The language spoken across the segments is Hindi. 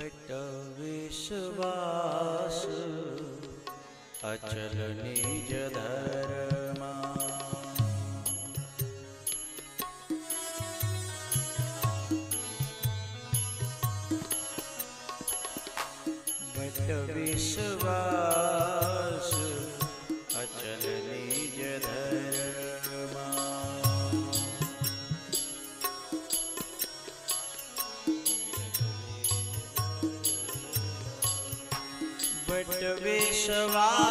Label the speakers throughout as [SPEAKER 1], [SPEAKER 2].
[SPEAKER 1] बट विश्वास अचल निज धर्मा विश्वास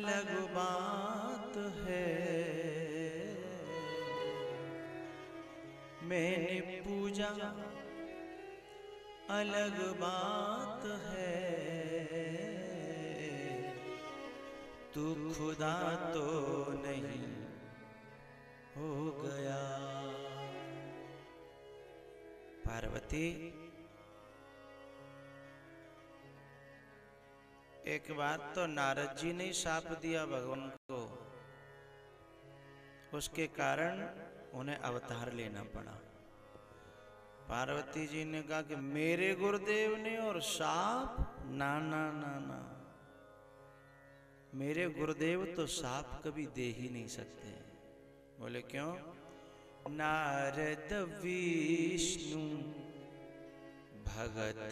[SPEAKER 1] अलग बात है। मैंने पूजा, अलग बात है। तू खुदा तो नहीं हो गया। पार्वती एक बात तो नारद जी ने साप दिया भगवान को। उसके कारण उन्हें अवतार लेना पड़ा। पार्वती जी ने कहा कि मेरे गुरुदेव ने और साप, ना ना ना ना। मेरे गुरुदेव तो साप कभी दे ही नहीं सकते। बोले, क्यों? नारद विष्णु, भगत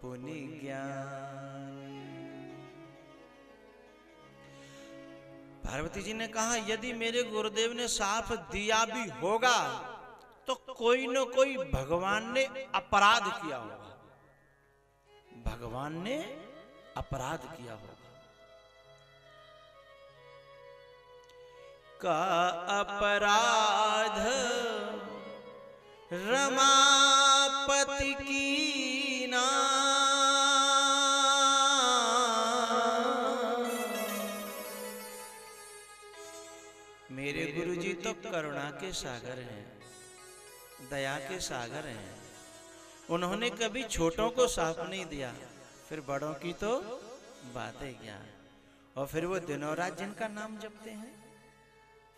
[SPEAKER 1] पुनि ज्ञान। पार्वती जी ने कहा, यदि मेरे गुरुदेव ने साफ़ दिया भी होगा तो कोई न कोई भगवान ने अपराध किया होगा। भगवान ने अपराध किया होगा। का अपराध रमापति करुणा के सागर हैं, दया के सागर हैं। उन्होंने कभी छोटों को साफ़ नहीं दिया, फिर बड़ों की तो बातें क्या। और फिर वो दिनों रात जिनका नाम जपते हैं,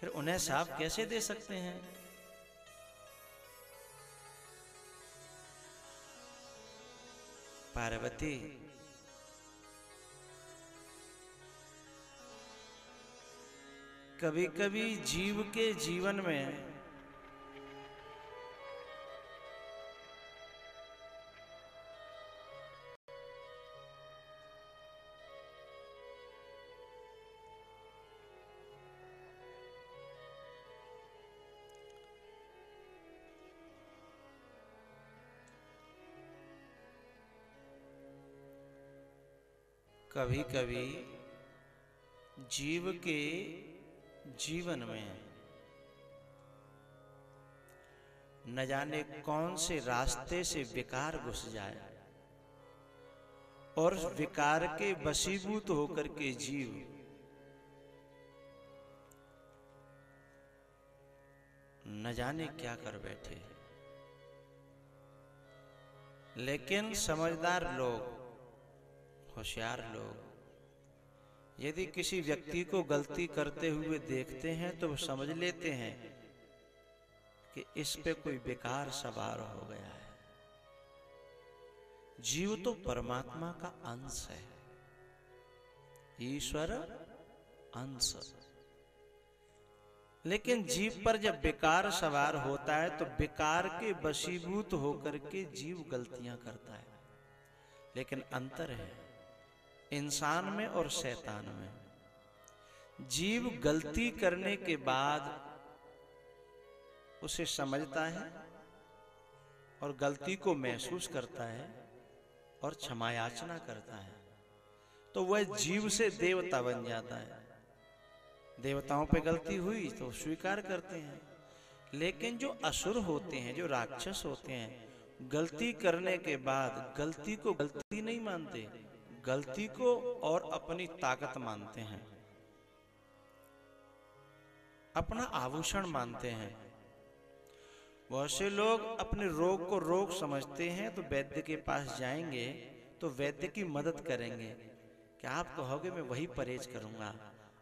[SPEAKER 1] फिर उन्हें साफ़ कैसे दे सकते हैं? पार्वती कभी कभी जीव के जीवन में कभी कभी जीव के जीवन में न जाने कौन से रास्ते से विकार घुस जाए और विकार के बसीभूत होकर के जीव। न जाने क्या कर बैठे। लेकिन समझदार लोग, होशियार लोग यदि किसी व्यक्ति को गलती करते हुए देखते हैं तो समझ लेते हैं कि इस पे कोई बेकार सवार हो गया है। जीव तो परमात्मा का अंश है। ईश्वर अंश। लेकिन जीव पर जब बेकार सवार होता है तो बेकार के बशीभूत होकर के जीव गलतियाँ करता है। लेकिन अंतर है। इंसान में और शैतान में। जीव गलती करने के बाद उसे समझता है और गलती को महसूस करता है और क्षमायाचना करता है। तो वह जीव से देवता बन जाता है। देवताओं पे गलती हुई तो स्वीकार करते हैं। लेकिन जो असुर होते हैं, जो राक्षस होते हैं, गलती करने के बाद गलती को गलती नहीं मानते। गलती को और अपनी ताकत मानते हैं। अपना आभूषण मानते हैं। बहुत से लोग अपने रोग को रोग समझते हैं तो वैद्य के पास जाएँगे तो वैद्य की मदद करेंगे। क्या आप कहोगे, मैं वही परहेज करूँगा?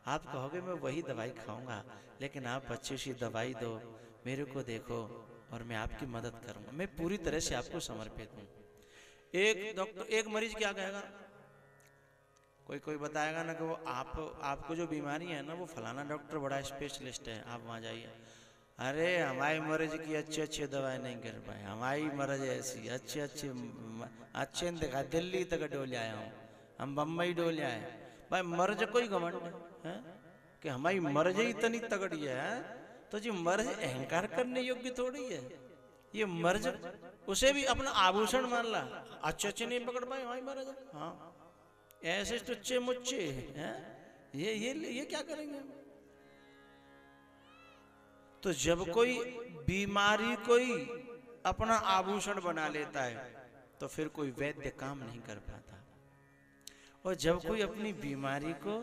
[SPEAKER 1] आप कहोगे, मैं वही दवाई खाऊँगा? लेकिन आप अच्छी सी दवाई दो, मेरे को देखो और मैं आपकी मदद करूँगा। मैं पूरी तरह से आपको समर्पित हूँ। एक डॉक्टर, एक मरीज़ क्या कहेगा? कोई कोई बताएगा ना कि वो आप, आपको जो बीमारी है ना, वो फलाना डॉक्टर बड़ा स्पेशलिस्ट है, आप वहाँ जाइए। अरे, हमारी मर्ज की अच्छी अच्छी दवाई नहीं कर पाए। हमारी मर्ज ऐसी, अच्छे अच्छे अच्छे ने देखा, दिल्ली तक डोल आया हूँ। हम बम्बई डोल आए। भाई, मर्ज कोई घमंड है कि हमारी मर्ज ही इतनी तगड़ी है? तो जी, मर्ज अहंकार करने योग्य थोड़ी है। ये मर्ज, उसे भी अपना आभूषण मान ला। अच्छे अच्छे नहीं पकड़ पाए हमारी मर्ज। हाँ। ऐसे टुच्चे मुच्चे हैं ये ये ये क्या करेंगे? तो जब कोई बीमारी कोई अपना आभूषण बना लेता है तो फिर कोई वैद्य काम नहीं कर पाता। और जब कोई अपनी बीमारी को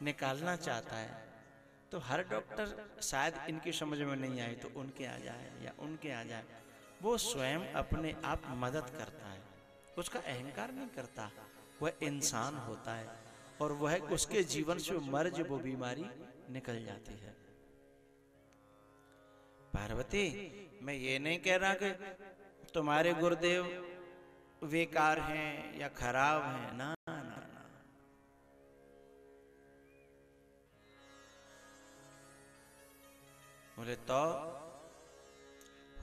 [SPEAKER 1] निकालना चाहता है तो हर डॉक्टर शायद इनकी समझ में नहीं आई तो उनके आ जाए या उनके आ जाए। वो स्वयं अपने आप मदद करता है, उसका अहंकार नहीं करता। वह इंसान होता है और वह उसके जीवन से मर्ज वो बीमारी निकल जाती है। पार्वती, मैं ये नहीं कह रहा कि तुम्हारे गुरुदेव बेकार हैं या खराब हैं, ना ना ना। बोले तो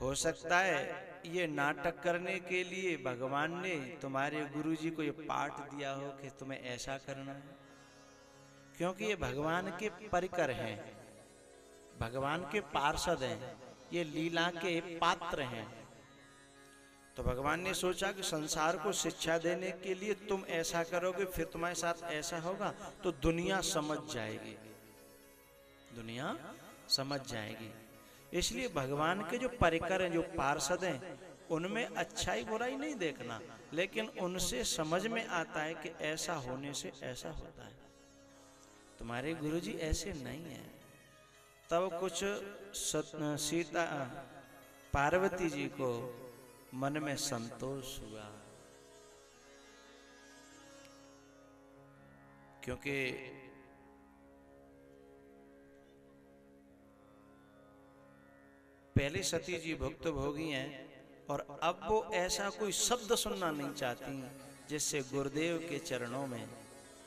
[SPEAKER 1] हो सकता है ये नाटक करने के लिए भगवान ने तुम्हारे गुरुजी को ये पाठ दिया हो कि तुम्हें ऐसा करना है? क्योंकि ये भगवान के परिकर हैं, भगवान के पार्षद हैं, ये लीला के पात्र हैं। तो भगवान ने सोचा कि संसार को शिक्षा देने के लिए तुम ऐसा करोगे, फिर तुम्हारे साथ ऐसा होगा तो दुनिया समझ जाएगी। दुनिया समझ जाएगी। इसलिए भगवान के जो परिकर हैं, जो पार्षद हैं, उनमें अच्छाई बुराई नहीं देखना, लेकिन उनसे समझ में आता है कि ऐसा होने से ऐसा होता है। तुम्हारे गुरुजी ऐसे नहीं है। तब कुछ सीता पार्वती जी को मन में संतोष हुआ, क्योंकि पहले सती जी भुक्त भोगी हैं और अब वो ऐसा कोई शब्द सुनना नहीं चाहती, जिससे गुरुदेव के चरणों में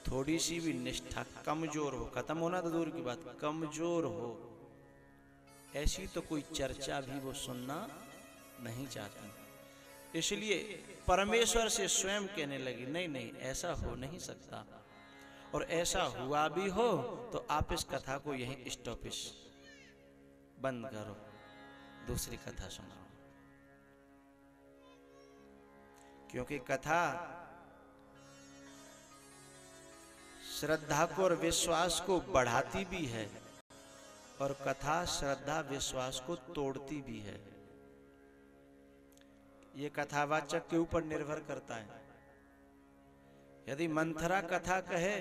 [SPEAKER 1] थोड़ी सी भी निष्ठा कमज़ोर हो। खत्म होना तो दूर की बात, कमज़ोर हो। ऐसी तो कोई चर्चा भी वो सुनना नहीं चाहती। इसलिए परमेश्वर से स्वयं कहने लगी, नहीं नहीं, ऐसा हो नहीं सकता। और ऐसा हुआ भी हो तो आप इस कथा को यहीं स्टॉपिश बंद करो। दूसरी कथा सुनाओ क्योंकि कथा श्रद्धा को और विश्वास को बढ़ाती भी है और कथा श्रद्धा विश्वास को तोड़ती भी है। ये कथावाचक के ऊपर निर्भर करता है। यदि मंथरा कथा कहे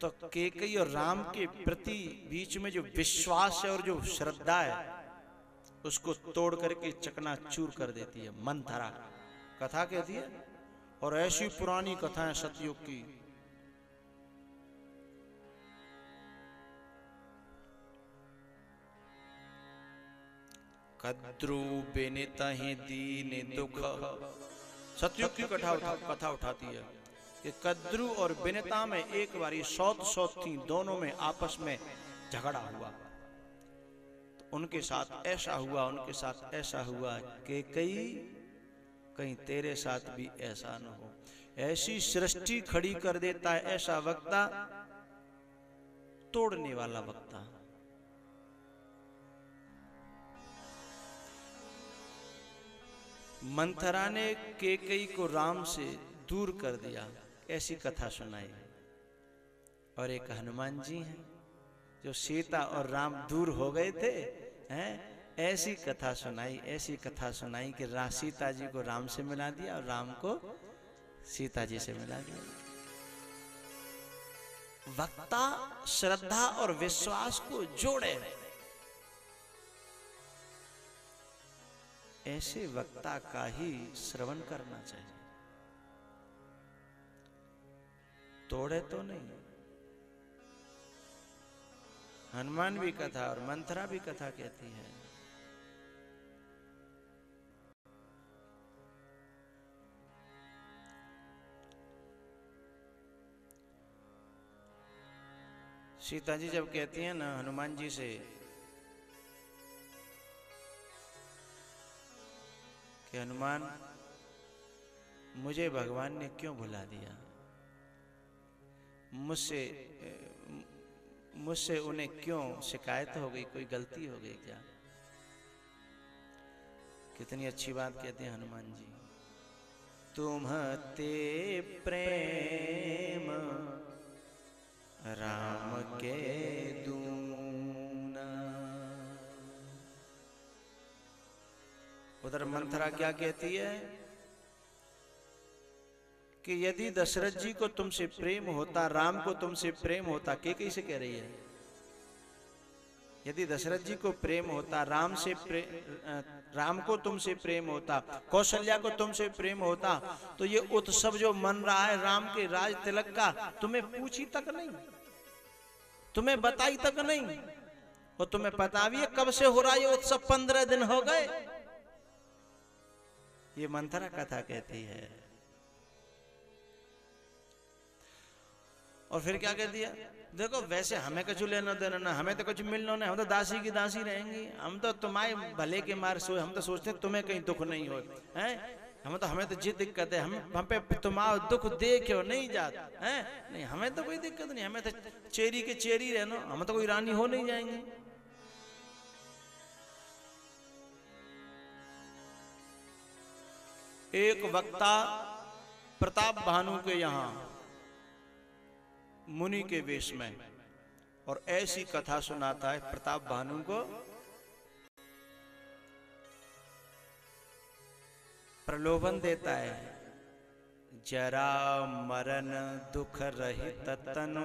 [SPEAKER 1] तो केकई और राम के प्रति बीच में जो विश्वास है और जो श्रद्धा है उसको तोड़ करके चकना चूर कर देती है मन धरा। कथा कहती है और ऐसी पुरानी कथाएँ सतयुग की। कद्रु बेनिता ही दीन दुख। सतयुग की कथा उठा, कथा उठाती है। कि कद्रु और बिनता में एक बारी सौत सौत थी, दोनों में आपस में झगड़ा हुआ। तो उनके साथ ऐसा हुआ, उनके साथ ऐसा हुआ कि कई, कहीं तेरे साथ भी ऐसा न हो। ऐसी सृष्टि खड़ी कर देता है, ऐसा वक्ता तोड़ने वाला वक्ता। मंथरा ने केकई को राम से दूर कर दिया। ऐसी कथा सुनाई। और एक हनुमान जी हैं, जो सीता और राम दूर हो गए थे, हैं, ऐसी कथा सुनाई, ऐसी कथा सुनाई कि रा, सीता जी को राम से मिला दिया और राम को सीता जी से मिला दिया। वक्ता, श्रद्धा और विश्वास को जोड़े। ऐसे वक्ता का ही श्रवण करना चाहिए। तोड़े तो नहीं। हनुमान भी कथा और मंथरा भी कथा कहती है। सीता जी जब कहती है ना हनुमान जी से, कि हनुमान, मुझे भगवान ने क्यों भुला दिया? मुझसे मुझसे उन्हें क्यों शिकायत हो गई? कोई गलती हो गई क्या? कितनी अच्छी बात कहते हैं हनुमान जी। तुम ते प्रेम राम के दूना। उधर मंथरा क्या कहती है? कि यदि दशरथ जी को तुमसे प्रेम होता राम को तुमसे प्रेम होता के कैसे कह रही है? यदि दशरथ जी को प्रेम होता राम से प्रेम राम को तुमसे प्रेम होता कौशल्या को तुमसे प्रेम होता तो ये उत्सव जो मन रहा है राम के राज तिलक का तुम्हें पूछी तक नहीं। तुम्हें बताई तक नहीं। और तुम्हें पता भी है कब से हो रहा है ये उत्सव पंद्रह दिन हो गए? ये मंथरा कथा कहती है। और फिर क्या कह दिया? देखो, वैसे हमें कुछ लेना देना ना, हमें तो कुछ मिलना नहीं, हम तो दासी की दासी रहेंगी। हम तो तुम्हारे भले के मार सो, हम तो सोचते तुम्हें कहीं दुख नहीं हो हैं? हम तो हमें तो जी दिक्कत है, हम हम पे तुम्हारा दुख दे क्यों नहीं जाता, है? नहीं, हमें तो कोई दिक्कत नहीं, हमें तो चेरी के चेरी रहना, हम तो कोई रानी हो नहीं जाएँगे। एक वक्ता, प्रताप भानु के यहाँ मुनि के वेश में। और ऐसी कथा सुनाता है प्रताप भानु को। प्रलोभन देता है जरा मरण दुख रहित तनु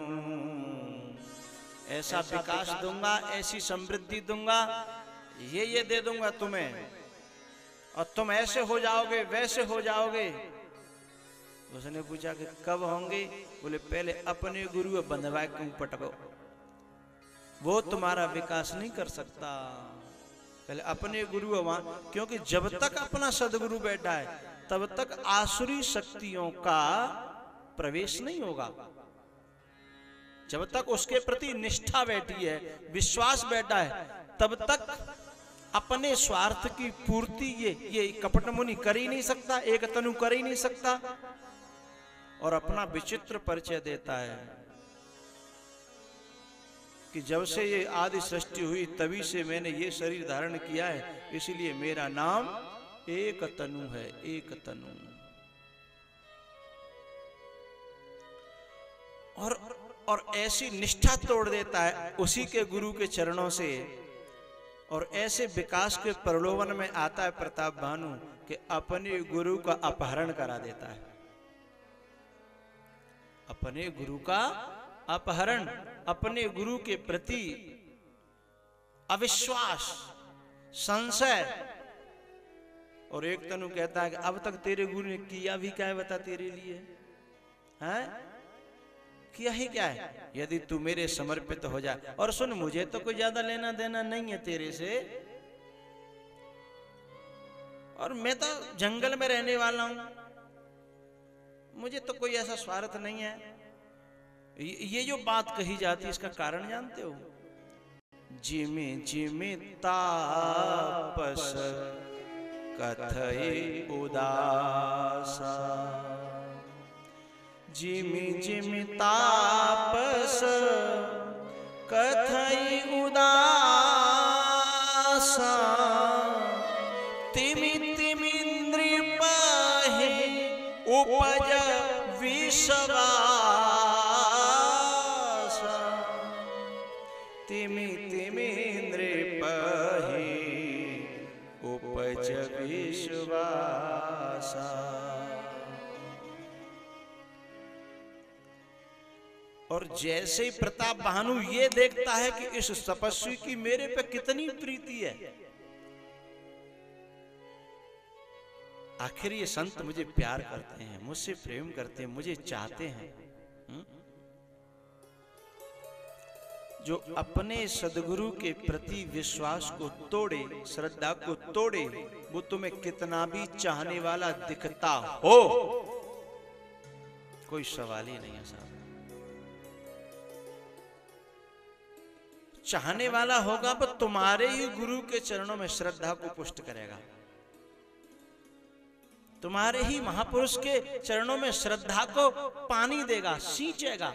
[SPEAKER 1] ऐसा विकास दूँगा ऐसी समृद्धि दूँगा ये ये दे दूँगा तुम्हें। और तुम ऐसे हो जाओगे वैसे हो जाओगे उसने पूछा कि कब होंगे? बोले, पहले अपने गुरु बंधवा क्यों पटको? वो तुम्हारा विकास नहीं कर सकता। पहले अपने गुरु वहाँ, क्योंकि जब तक अपना सदगुरु बैठा है, तब तक आसुरी शक्तियों का प्रवेश नहीं होगा। जब तक उसके प्रति निष्ठा बैठी है, विश्वास बैठा है, तब तक अपने स्वार्थ की पूर्ति ये ये कपट मुनि कर ही नहीं सकता, एक तनु कर ही नहीं सकता। और अपना विचित्र परिचय देता है कि जब से ये आदि सृष्टि हुई, तभी से मैंने ये शरीर धारण किया है। इसलिए मेरा नाम एक तनु है, एक तनु। और और ऐसी निष्ठा तोड़ देता है उसी के गुरु के चरणों से। और ऐसे विकास के प्रलोभन में आता है प्रताप भानु, कि अपने गुरु का अपहरण करा देता है। अपने गुरु का अपहरण, अपने गुरु के प्रति अविश्वास, संशय। और एक तनु कहता है कि अब तक तेरे गुरु ने किया भी क्या है बता तेरे लिए? हैं? किया ही क्या है? यदि तू मेरे समर्पित हो जाए और सुन, मुझे तो कोई ज़्यादा लेना देना नहीं है तेरे से। और मैं तो जंगल में रहने वाला हूँ। मुझे तो कोई ऐसा स्वार्थ नहीं है। ये जो बात कही जाती है, इसका कारण जानते हो? जिमे जिमे तापस कथय उदासा। जिमि जिमि तापस कथई उदासा। और जैसे ही प्रताप भानु ये देखता है कि इस तपस्वी की मेरे पे कितनी प्रीति है। आखिर ये संत मुझे प्यार करते हैं, मुझसे प्रेम करते हैं, मुझे चाहते हैं हम्म? जो अपने सदगुरु के प्रति विश्वास को तोड़े, श्रद्धा को तोड़े, वो तुम्हें कितना भी चाहने वाला दिखता हो। कोई सवाल ही नहीं है साहब। चाहने वाला होगा वो तुम्हारे ही गुरु के चरणों में श्रद्धा को पुष्ट करेगा। तुम्हारे ही महापुरुष के चरणों में श्रद्धा को पानी देगा, सींचेगा।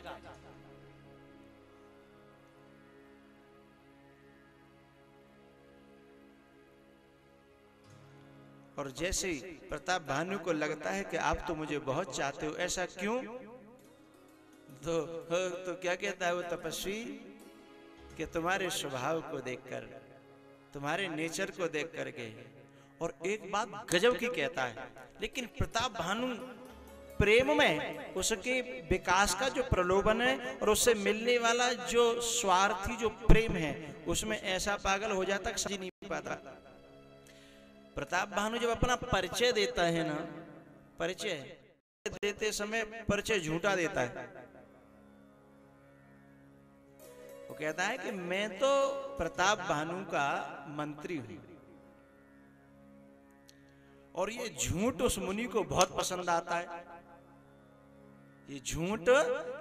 [SPEAKER 1] और जैसे ही प्रताप भानु को लगता है कि आप तो मुझे बहुत चाहते हो, ऐसा क्यों? तो तो क्या कहता है वो तपस्वी? कि तुम्हारे स्वभाव को देखकर, तुम्हारे नेचर को देख करके और एक बात गजब की कहता है, लेकिन प्रताप भानु प्रेम में उसके विकास का जो प्रलोभन है और उससे मिलने वाला जो स्वार्थी, जो प्रेम है, उसमें ऐसा पागल हो जाता कि समझ नहीं पाता। प्रताप भानु जब अपना परिचय देता है ना, परिचय देते समय परिचय झूठा देता है। कहता है कि मैं तो प्रताप भानु का मंत्री हूँ। और ये झूठ उस मुनि को बहुत पसंद आता है। ये झूठ,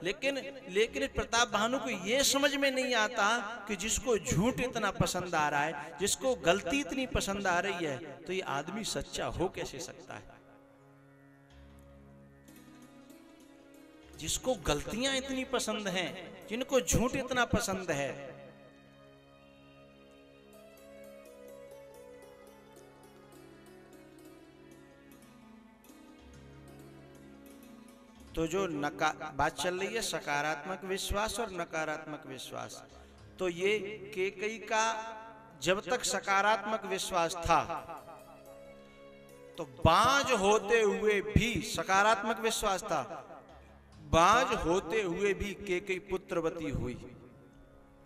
[SPEAKER 1] लेकिन लेकिन प्रताप भानु को ये समझ में नहीं आता कि जिसको झूठ इतना पसंद आ रहा है, जिसको गलती इतनी पसंद आ रही है तो ये आदमी सच्चा हो कैसे सकता है? जिसको गलतियाँ इतनी पसंद हैं, जिनको झूठ इतना पसंद है। तो जो नका, बात चल रही है, सकारात्मक विश्वास और नकारात्मक विश्वास। तो ये केकई का जब तक सकारात्मक विश्वास था तो बाज होते हुए भी सकारात्मक विश्वास था। बाज होते हुए भी के कई पुत्रवती हुई।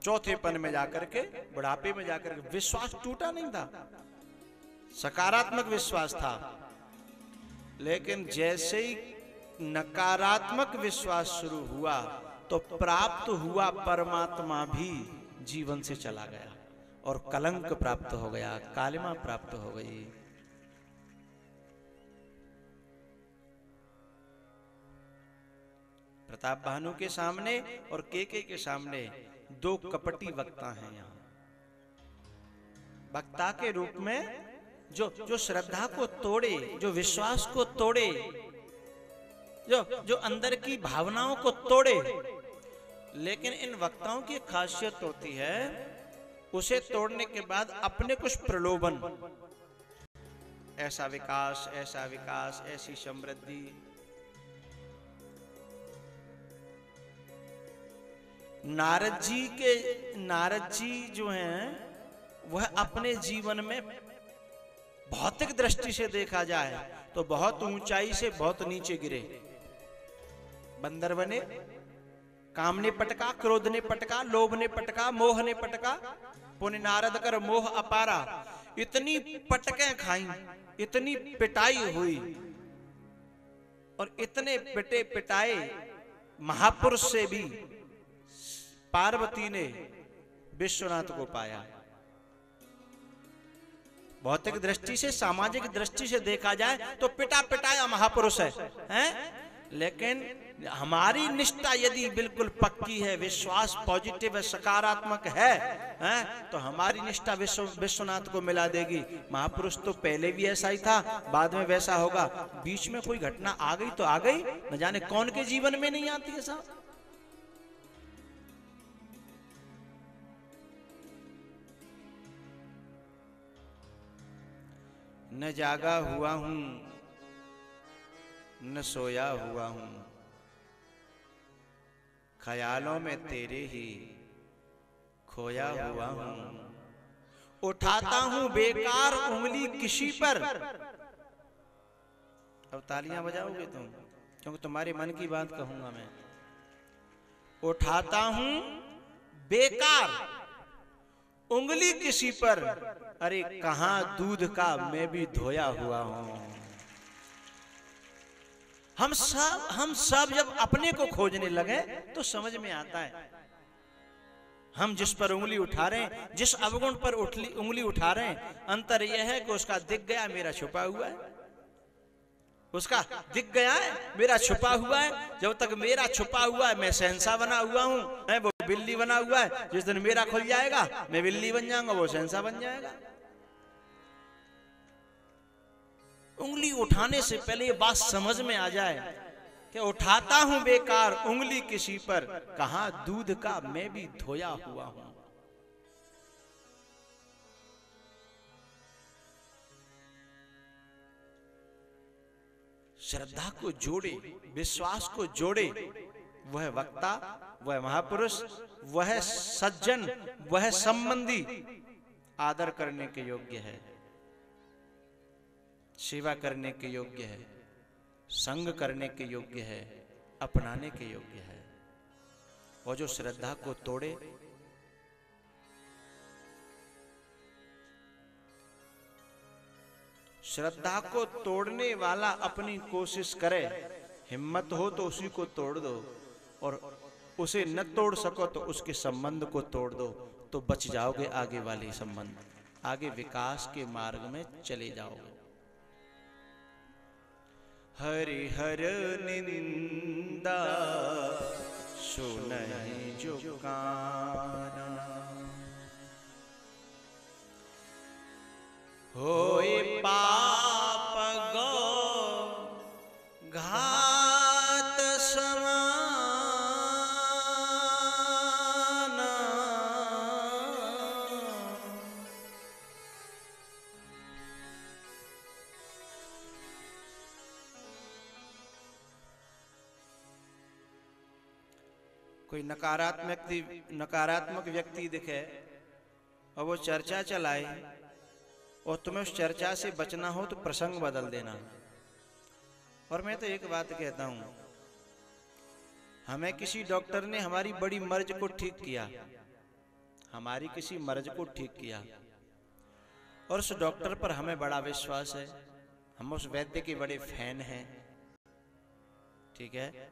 [SPEAKER 1] चौथे पन में जाकर के, बुढ़ापे में जाकर के विश्वास टूटा नहीं था। सकारात्मक विश्वास था। लेकिन जैसे ही नकारात्मक विश्वास शुरू हुआ तो प्राप्त हुआ परमात्मा भी जीवन से चला गया और कलंक प्राप्त हो गया, कालिमा प्राप्त हो गई। प्रताप भानु के सामने और केके के सामने दो कपटी वक्ता हैं यहाँ। वक्ता के रूप में जो जो श्रद्धा को तोड़े, जो विश्वास को तोड़े, जो जो अंदर की भावनाओं को तोड़े, लेकिन इन वक्ताओं की खासियत होती है उसे तोड़ने के बाद अपने कुछ प्रलोभन। ऐसा विकास ऐसा विकास, ऐसी समृद्धि। नारद जी के, नारद जी जो हैं, वह अपने जीवन में भौतिक दृष्टि से देखा जाए तो बहुत ऊंचाई से बहुत नीचे गिरे। बंदर बने काम ने पटका क्रोध ने पटका लोभ ने पटका मोह ने पटका, पुण्य नारद कर मोह अपारा। इतनी पटके खाई, इतनी पिटाई हुई, और इतने पिटे पिटाए महापुरुष से भी पार्वती ने विश्वनाथ को पाया। भौतिक दृष्टि से सामाजिक दृष्टि से देखा जाए तो पिटा पिटाया महापुरुष है हैं? लेकिन हमारी निष्ठा यदि बिल्कुल पक्की है विश्वास पॉजिटिव है सकारात्मक है, है? तो हमारी निष्ठा विश्व विश्वनाथ को मिला देगी। महापुरुष तो पहले भी ऐसा ही था बाद में वैसा होगा। बीच में कोई घटना आ गई तो आ गई न जाने कौन के जीवन में नहीं आती है साहब न जागा हुआ हूँ न सोया हुआ हूँ। ख्यालों में तेरे ही खोया हुआ हूँ। उठाता हूँ बेकार उंगली किसी पर। अब तालियाँ बजाओगे तुम? क्योंकि तुम्हारे मन की बात कहूँगा मैं। उठाता हूँ बेकार। उंगली किसी पर, अरे कहा दूध का मैं भी धोया हुआ हूँ। हम सब हम सब जब अपने को खोजने लगे तो समझ में आता है। हम जिस पर उंगली उठा रहे हैं, जिस अवगुण पर उंगली उठा रहे हैं, अंतर यह है कि उसका दिख गया, मेरा छुपा हुआ है। उसका दिख गया है, मेरा छुपा हुआ है, जब तक मेरा छुपा हुआ है, मैं सहनसा बना हुआ हूँ वो बिल्ली बना हुआ है, जिस दिन मेरा खुल जाएगा, मैं बिल्ली बन जाऊँगा, वो सहनसा बन जाएगा। उंगली उठाने से पहले ये बात समझ में आ जाए कि उठाता हूँ बेकार उंगली किसी पर, कहा दूध का मैं भी धोया हुआ हूँ। श्रद्धा को जोड़े, विश्वास को जोड़े, वह वक्ता, वह महापुरुष, वह सज्जन, वह संबंधी आदर करने के योग्य है, सेवा करने के योग्य है, संग करने के योग्य है, अपनाने के योग्य है। और जो श्रद्धा को तोड़े श्रद्धा को तोड़ने वाला अपनी कोशिश करे, हिम्मत हो तो उसी को तोड़ दो, और उसे न तोड़ सको तो उसके संबंध को तोड़ दो तो बच जाओगे आगे वाले संबंध, आगे विकास के मार्ग में चले जाओगे। हरिहर निंदा सुन जो काना। घात कोई नकारात्मक नकारात्मक व्यक्ति दिखे और वो चर्चा चलाए और तुम्हें उस चर्चा से बचना हो तो प्रसंग बदल देना। और मैं तो एक बात कहता हूँ, हमें किसी डॉक्टर ने हमारी बड़ी मर्ज को ठीक किया, हमारी किसी मर्ज को ठीक किया। और उस डॉक्टर पर हमें बड़ा विश्वास है, हम उस वैद्य के बड़े फ़ैन हैं, ठीक है?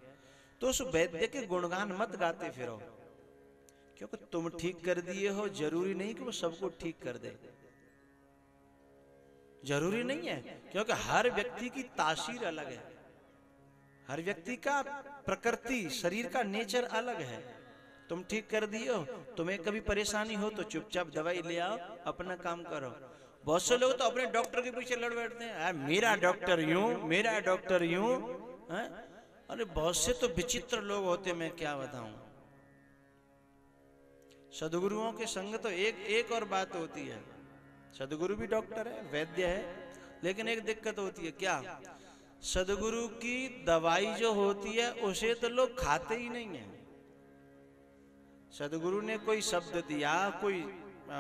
[SPEAKER 1] तो उस वैद्य के गुणगान मत गाते फिरो, क्योंकि तुम ठीक कर दिए हो, ज़रूरी नहीं कि वो सबको ठीक कर दे। ज़रूरी नहीं है, क्योंकि हर व्यक्ति की तासीर अलग है। हर व्यक्ति का प्रकृति, शरीर का नेचर अलग है। तुम ठीक कर दियो, तुम्हें कभी परेशानी हो तो चुपचाप दवाई ले आओ, अपना काम करो। बहुत से लोग तो अपने डॉक्टर के पीछे लड़ बैठते हैं। मेरा डॉक्टर यूँ, मेरा डॉक्टर यूँ अरे, बहुत से तो विचित्र लोग होते मैं क्या बताऊँ। सदगुरुओं के संग तो एक एक और बात होती है। सदगुरु भी डॉक्टर है वैद्य है लेकिन एक दिक्कत होती है क्या? सदगुरु की दवाई जो होती है उसे तो लोग खाते ही नहीं है। सदगुरु ने कोई शब्द दिया कोई आ,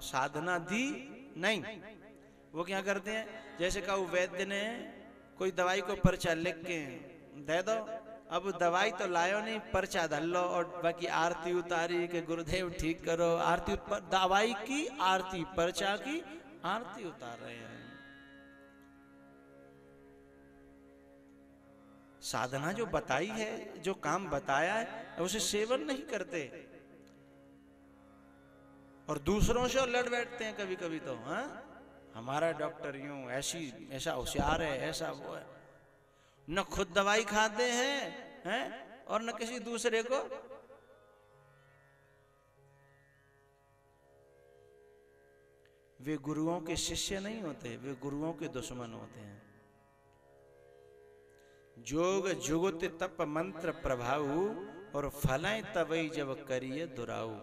[SPEAKER 1] साधना दी नहीं। वो क्या करते हैं? जैसे कहा वैद्य ने कोई दवाई को पर्चा लिख के दे दो अब दवाई तो लायो नहीं, पर्चा धल लो और बाकी आरती उतारी के गुरुदेव ठीक करो। आरती दवाई की, आरती, पर्चा की, आरती उतार रहे हैं। साधना जो बताई है, जो काम बताया है, उसे सेवन नहीं करते। और दूसरों से लड़ बैठते हैं कभी कभी तो हाँ? हमारा डॉक्टर यूँ ऐसी ऐसा होशियार है, ऐसा वो है। न खुद दवाई खाते हैं हैं? और न किसी दूसरे को? वे गुरुओं के शिष्य नहीं होते, वे गुरुओं के दुश्मन होते हैं। जोग जुगुत तप मंत्र प्रभाव और फलें तबई जब करिए दुराऊ।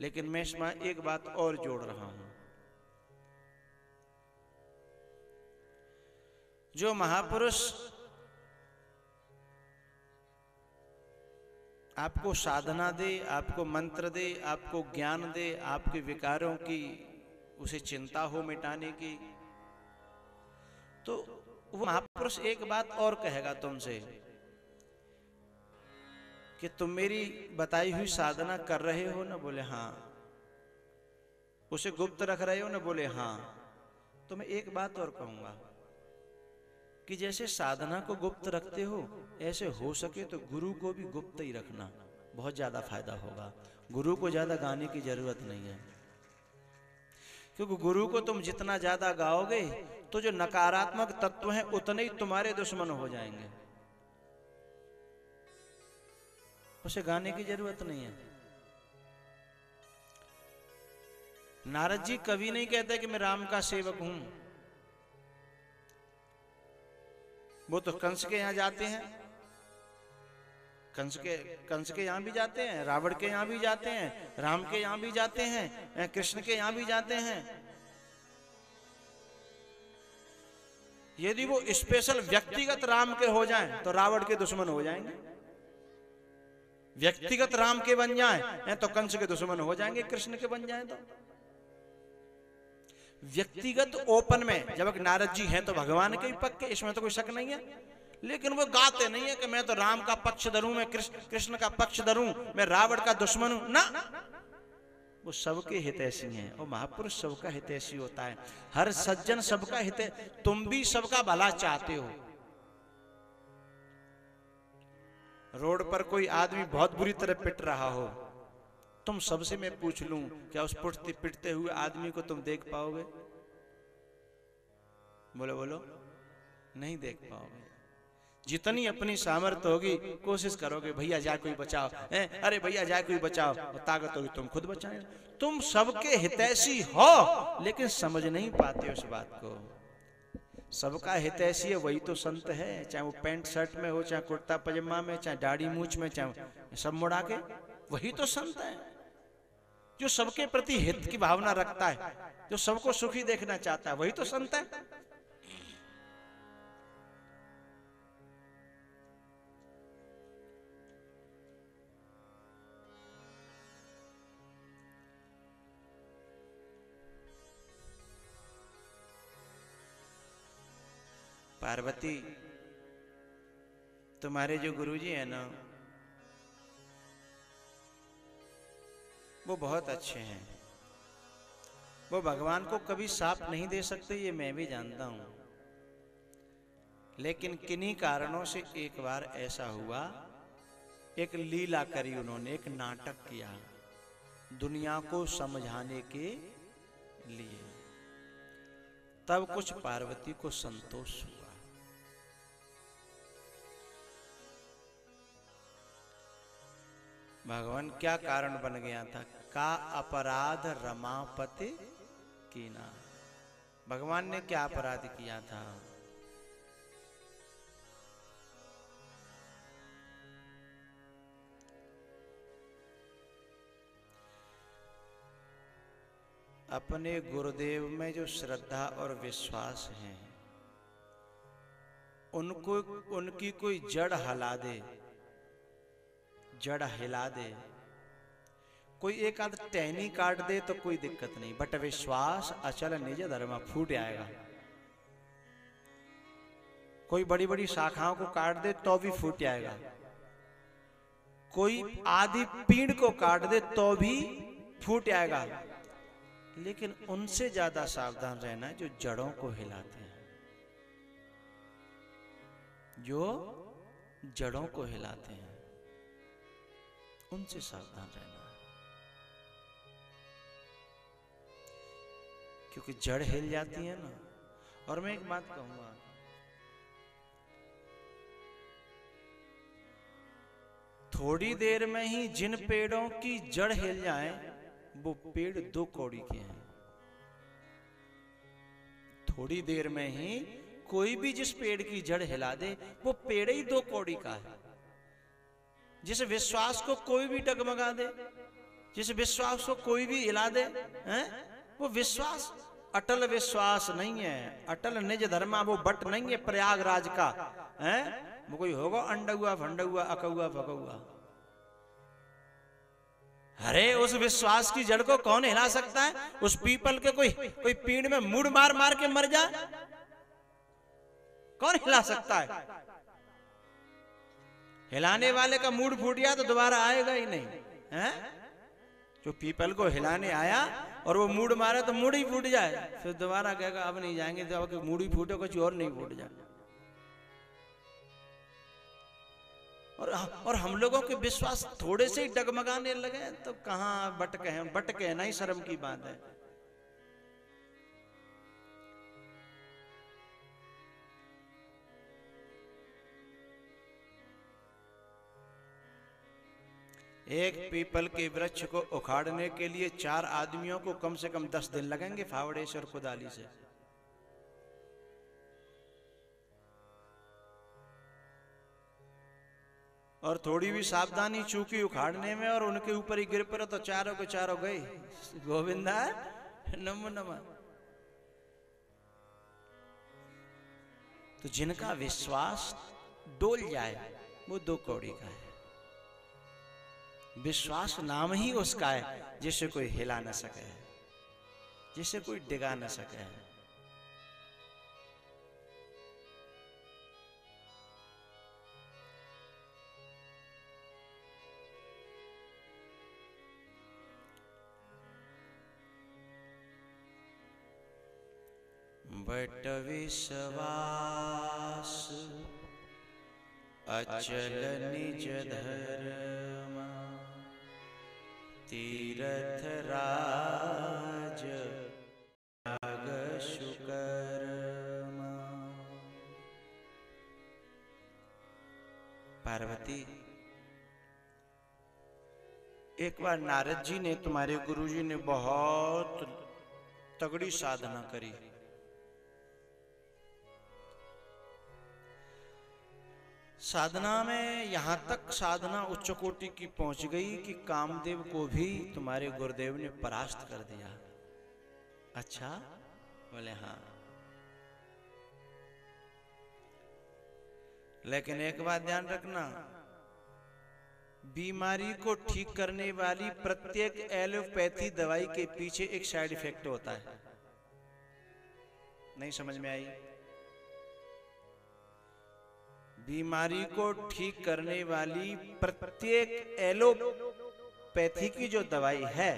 [SPEAKER 1] लेकिन मैं इसमें एक बात और जोड़ रहा हूँ। जो महापुरुष आपको साधना दे, आपको मंत्र दे, आपको ज्ञान दे, आपके विकारों की उसे चिंता हो मिटाने की। तो वो महापुरुष एक बात और कहेगा तुमसे कि तुम मेरी बताई हुई साधना कर रहे हो ना? बोले हाँ। उसे गुप्त रख रहे हो ना? बोले हाँ। तो मैं एक बात और कहूँगा। कि जैसे साधना को गुप्त रखते हो, ऐसे हो सके तो गुरु को भी गुप्त ही रखना। बहुत ज़्यादा फ़ायदा होगा। गुरु को ज़्यादा गाने की ज़रूरत नहीं है। क्योंकि गुरु को तुम जितना ज़्यादा गाओगे तो जो नकारात्मक तत्व हैं, उतने ही तुम्हारे दुश्मन हो जाएँगे। उसे गाने की ज़रूरत नहीं है। नारद जी कभी नहीं कहते कि मैं राम का सेवक हूँ। वो तो कंस के यहाँ जाते हैं। कंस के कंस के यहाँ भी जाते हैं, रावण के यहाँ भी जाते हैं, राम के यहाँ भी जाते हैं कृष्ण के यहाँ भी जाते हैं। यदि वो स्पेशल व्यक्तिगत राम के हो जाएँ तो रावण के दुश्मन हो जाएँगे। व्यक्तिगत राम के बन जाएँ तो कंस के दुश्मन हो जाएँगे, कृष्ण के बन जाएँ तो। व्यक्तिगत ओपन में जब नारद जी हैं तो भगवान के ही पक्के, इसमें तो कोई शक नहीं है। लेकिन वो गाते नहीं है कि मैं तो राम का पक्ष धरू, मैं कृष्ण का पक्ष धरू, मैं रावण का दुश्मन हूँ। ना। वो सबके हितैषी हैं। और महापुरुष सबका हितैषी होता है। हर सज्जन सबका हित तुम भी सबका भला चाहते हो। रोड पर कोई आदमी बहुत बुरी तरह पिट रहा हो। तुम सबसे मैं पूछ लूँ क्या उस पुटते पिटते हुए आदमी को तुम देख पाओगे? बोलो बोलो। नहीं देख पाओगे। जितनी अपनी सामर्थ्य होगी कोशिश करोगे भैया जाए कोई बचाओ। ए, अरे भैया जाए कोई बचाओ। और ताकत होगी तुम खुद बचाए। तुम सबके हितैषी हो लेकिन समझ नहीं पाते उस बात को। सबका हितैषी है वही तो संत है चाहे वो पैंट शर्ट में हो चाहे कुर्ता पजामा में चाहे दाढ़ी मूछ में चाहे सब मुड़ा के वही तो संत है। जो सबके प्रति हित की भावना रखता है, जो सबको सुखी देखना चाहता है, वही तो संत है। पार्वती, तुम्हारे जो गुरुजी है ना वो बहुत अच्छे हैं। वो भगवान को कभी साप नहीं दे सकते, ये मैं भी जानता हूँ। लेकिन किन्हीं कारणों से एक बार ऐसा हुआ, एक लीला करी उन्होंने, एक नाटक किया, दुनिया को समझाने के लिए। तब कुछ पार्वती को संतोष हुआ। भगवान, क्या कारण बन गया था? का अपराध रमापति कीना। भगवान ने क्या अपराध किया था? अपने गुरुदेव में जो श्रद्धा और विश्वास है, उनको, उनकी कोई जड़ हला दे, जड़ हिला दे। कोई एक आध टहनी काट दे तो कोई दिक्कत नहीं, बट विश्वास, अचल निज धर्म फूट आएगा। कोई बड़ी बड़ी शाखाओं को काट दे तो भी फूट जाएगा कोई आदि पीड़ को काट दे तो भी फूट आएगा। लेकिन उनसे ज़्यादा सावधान रहना जो जड़ों को हिलाते हैं। जो जड़ों को हिलाते हैं, उनसे सावधान रहना। क्योंकि जड़ हिल जाती है ना। और मैं एक बात कहूँगा। थोड़ी देर में ही जिन पेड़ों की जड़ हिल जाए, वो पेड़ दो कौड़ी के हैं। थोड़ी देर में ही कोई भी जिस पेड़ की जड़ हिला दे, वो पेड़ ही दो कौड़ी का है। जिस विश्वास को कोई भी डगमगा दे, जिस विश्वास को कोई भी हिला दे, हैं, वो विश्वास अटल विश्वास नहीं है। अटल निज धर्मा, वो बट नहीं है प्रयागराज का। है? वो कोई होगा अंडुआ, फंडुआ, अकुआ, फकुआ? अरे, उस विश्वास की जड़ को कौन हिला सकता है? उस पीपल के कोई कोई पीड़ में मुड़ मार मार के मर जाए कौन हिला सकता है? हिलाने वाले का मूड फूट गया तो दोबारा आएगा ही नहीं। है? जो पीपल को हिलाने आया और वो मूड मारे तो मूड ही फूट जाए। फिर दोबारा कहेगा, अब नहीं जाएँगे तो अब मूड ही फूटे, कुछ और नहीं फूट जाए। और और हम लोगों के विश्वास थोड़े से ही डगमगाने लगे तो कहाँ बटके हैं? बटके हैं ना ही शर्म की बात है। एक पीपल के वृक्ष को उखाड़ने के लिए चार आदमियों को कम से कम दस दिन लगेंगे फावड़ेश्वर कुदाली से। और थोड़ी भी सावधानी चूकी उखाड़ने में और उनके ऊपर ही गिर पड़े तो चारों के चारों गए गोविंदा, नम नम। तो जिनका विश्वास डोल जाए, वो दो कौड़ी का है। विश्वास नाम ही उसका है, जिसे कोई हिला न सके, जिसे कोई डिगा न सके। बट विश्वास अचल निज धर्म। तीरथ राज पार्वती, एक बार नारद जी ने तुम्हारे गुरुजी ने बहुत तगड़ी साधना करी। साधना में यहाँ तक साधना उच्च कोटि की पहुँच गई कि कामदेव को भी तुम्हारे गुरुदेव ने परास्त कर दिया। अच्छा? बोले हाँ। लेकिन एक बात ध्यान रखना, बीमारी को ठीक करने वाली प्रत्येक एलोपैथी दवाई के पीछे एक साइड इफ़ेक्ट होता है। नहीं समझ में आई? बीमारी को ठीक करने वाली प्रत्येक एलोपैथी की जो दवाई है,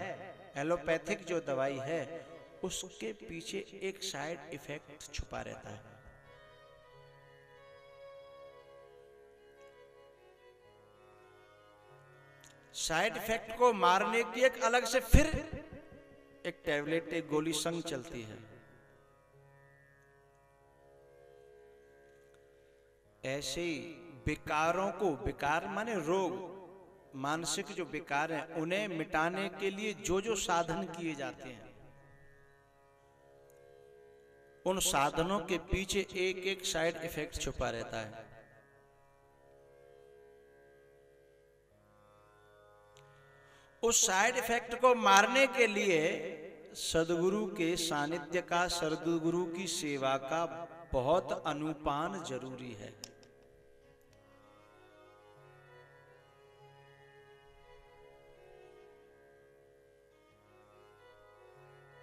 [SPEAKER 1] एलोपैथिक जो दवाई है, उसके पीछे एक साइड इफ़ेक्ट छुपा रहता है। साइड इफ़ेक्ट को मारने की एक अलग से फिर एक टैबलेट, एक गोली संग चलती है। ऐसे ही विकारों को, विकार माने रोग, मानसिक जो विकार हैं, उन्हें मिटाने के लिए जो जो साधन किए जाते हैं। उन साधनों के पीछे एक एक साइड इफ़ेक्ट छुपा रहता है। उस साइड इफ़ेक्ट को मारने के लिए सदगुरु के सानिध्य का, सदगुरु की सेवा का बहुत अनुपान ज़रूरी है।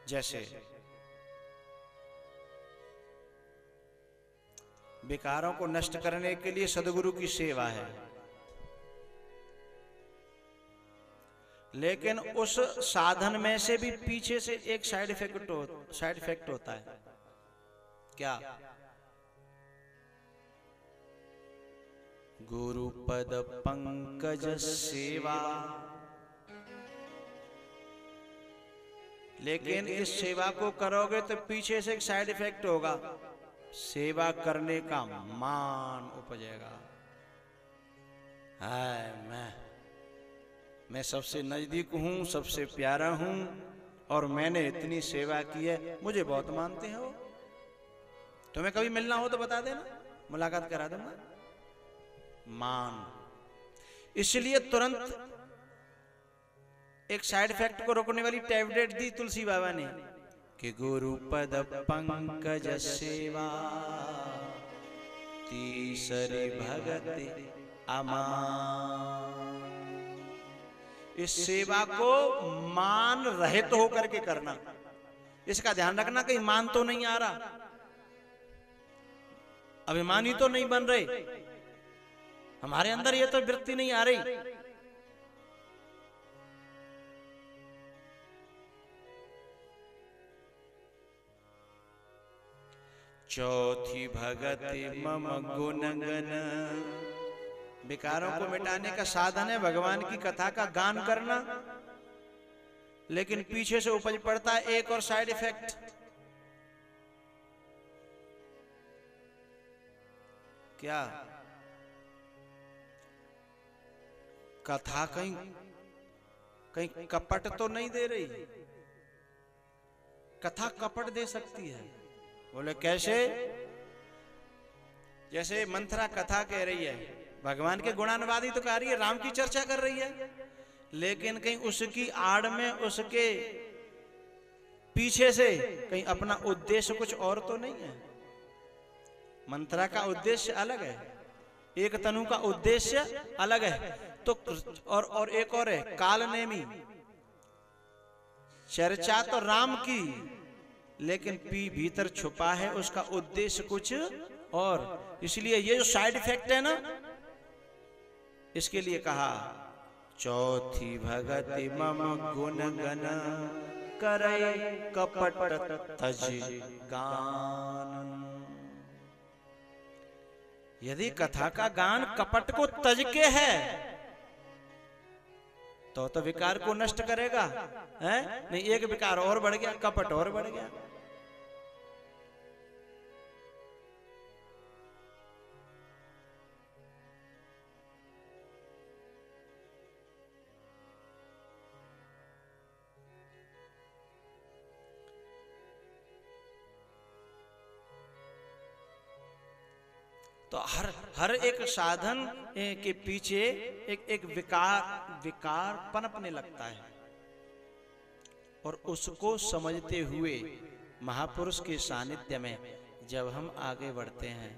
[SPEAKER 1] जैसे। विकारों को नष्ट करने के लिए सदगुरु की सेवा है। लेकिन उस साधन में से भी पीछे से एक साइड इफ़ेक्ट हो, साइड इफ़ेक्ट होता है। क्या? गुरु पद पंकज सेवा। लेकिन इस सेवा को करोगे तो पीछे से एक साइड इफ़ेक्ट होगा। सेवा करने का मान उपजेगा। हाय मैं मैं सबसे नज़दीक हूँ सबसे प्यारा हूँ और मैंने इतनी सेवा की है मुझे बहुत मानते हो? तुम्हें कभी मिलना हो तो बता देना मुलाकात करा दूँगा। मान। इसलिए तुरंत एक साइड इफ़ेक्ट को रोकने वाली टैबलेट दी तुलसी बाबा ने। कि गुरु पद पंकज सेवा, तीसरी भगत अमान इस सेवा को मान रहित तो होकर के करना। इसका ध्यान रखना कहीं मान तो नहीं आ रहा। अभिमानी तो नहीं बन रहे। हमारे अंदर ये तो वृत्ति नहीं आ रही। चौथी भगति मम गुणगन विकारों को मिटाने का साधन है भगवान की कथा का गान करना। लेकिन पीछे से उपज पड़ता है एक और साइड इफ़ेक्ट। क्या? कथा कहीं कहीं कपट तो नहीं दे रही। कथा कपट दे सकती है। बोले, कैसे? जैसे मंथरा कथा कह रही है, भगवान के गुणानुवादी तो कह रही है, राम की चर्चा कर रही है, लेकिन कहीं उसकी आड़ में उसके पीछे से कहीं अपना उद्देश्य कुछ और तो नहीं है। मंत्रा का उद्देश्य अलग है, एक तनु का उद्देश्य अलग है तो और और एक और है काल नेमी चर्चा तो राम की लेकिन पी भीतर छुपा है, उसका उद्देश्य कुछ और। इसलिए ये जो साइड इफ़ेक्ट है ना, इसके लिए कहा, चौथी भगति मम गुण गण करे कपट तज गान। यदि कथा का गान कपट को तज के है तो तो विकार को नष्ट करेगा, है? नहीं, एक विकार और बढ़ गया, कपट और बढ़ गया। हर एक साधन के पीछे एक एक विकार विकार पनपने लगता है। और उसको समझते हुए महापुरुष के सानिध्य में जब हम आगे बढ़ते हैं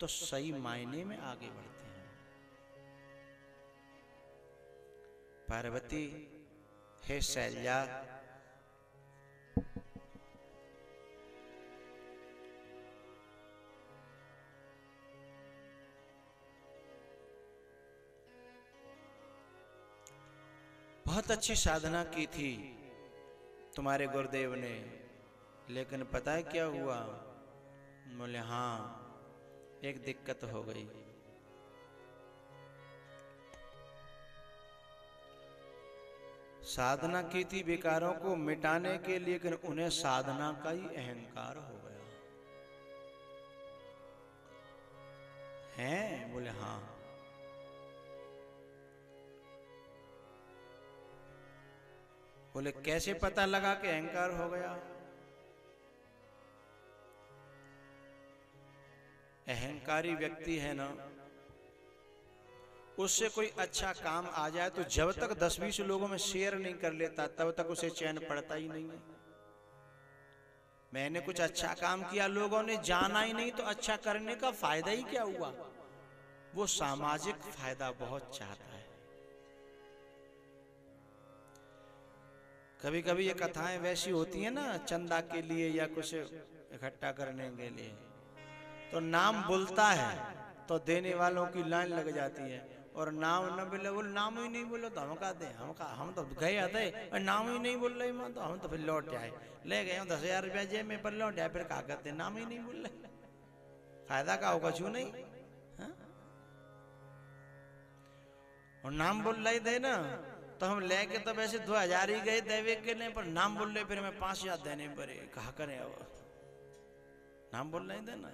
[SPEAKER 1] तो सही मायने में आगे बढ़ते हैं। पार्वती, हे शैल्या बहुत अच्छी साधना की थी तुम्हारे गुरुदेव ने। लेकिन पता है क्या हुआ? बोले हाँ एक दिक्कत हो गई। साधना की थी विकारों को मिटाने के लिए, लेकिन उन्हें साधना का ही अहंकार हो गया। हैं? बोले हाँ। बोले, कैसे पता लगा कि अहंकार हो गया? अहंकारी व्यक्ति है ना, उससे कोई अच्छा काम आ जाए तो जब तक दस बीस लोगों में शेयर नहीं कर लेता, तब तक उसे चैन पड़ता ही नहीं है। मैंने कुछ अच्छा काम किया, लोगों ने जाना ही नहीं तो अच्छा करने का फ़ायदा ही क्या हुआ? वो सामाजिक फ़ायदा बहुत चाहता कभी कभी ये कथाएँ वैसी होती है ना, चंदा के लिए या कुछ इकट्ठा करने के लिए। तो नाम बोलता है तो देने वालों की लाइन लग जाती है। और नाम न बोले बोल नाम ही नहीं बोलो तो हम कहा दे हम कहा, हम तो गए आते और नाम ही नहीं बोल रहे तो हम तो फिर लौट आए। ले गए दस हज़ार रुपया जेब में पर लौट आए, फिर कहा करते नाम ही नहीं बोल। रहे फ़ायदा का होगा छू नहीं? हा? और नाम बोल रहे थे ना तो हम लेके तो वैसे दो हज़ार ही गए देवे के लिए, पर नाम बोल रहे फिर हमें पाँच हज़ार देने पड़े। कहा करें अब? नाम बोल रहे देना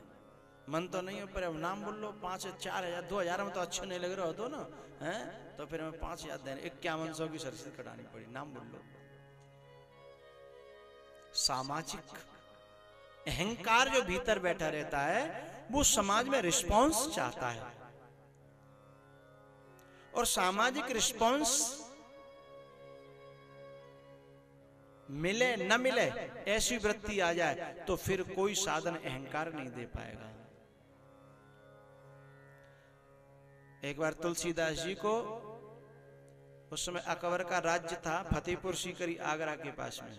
[SPEAKER 1] मन तो नहीं हो पर अब नाम बोल लो, पाँच, चार हज़ार, दो हज़ार में तो अच्छे नहीं लग रहे हो तो ना, है? तो फिर हमें पाँच हज़ार देने, इक्यावन सौ की सरसी कटानी पड़ी, नाम बोल लो। सामाजिक अहंकार जो भीतर बैठा रहता है, वो समाज में रिस्पॉन्स चाहता है। और सामाजिक रिस्पांस मिले, न मिले, ऐसी वृत्ति आ जाए तो फिर कोई साधन अहंकार नहीं दे पाएगा। एक बार तुलसीदास जी को उस समय अकबर का राज्य था, फतेहपुर सीकरी आगरा के पास में।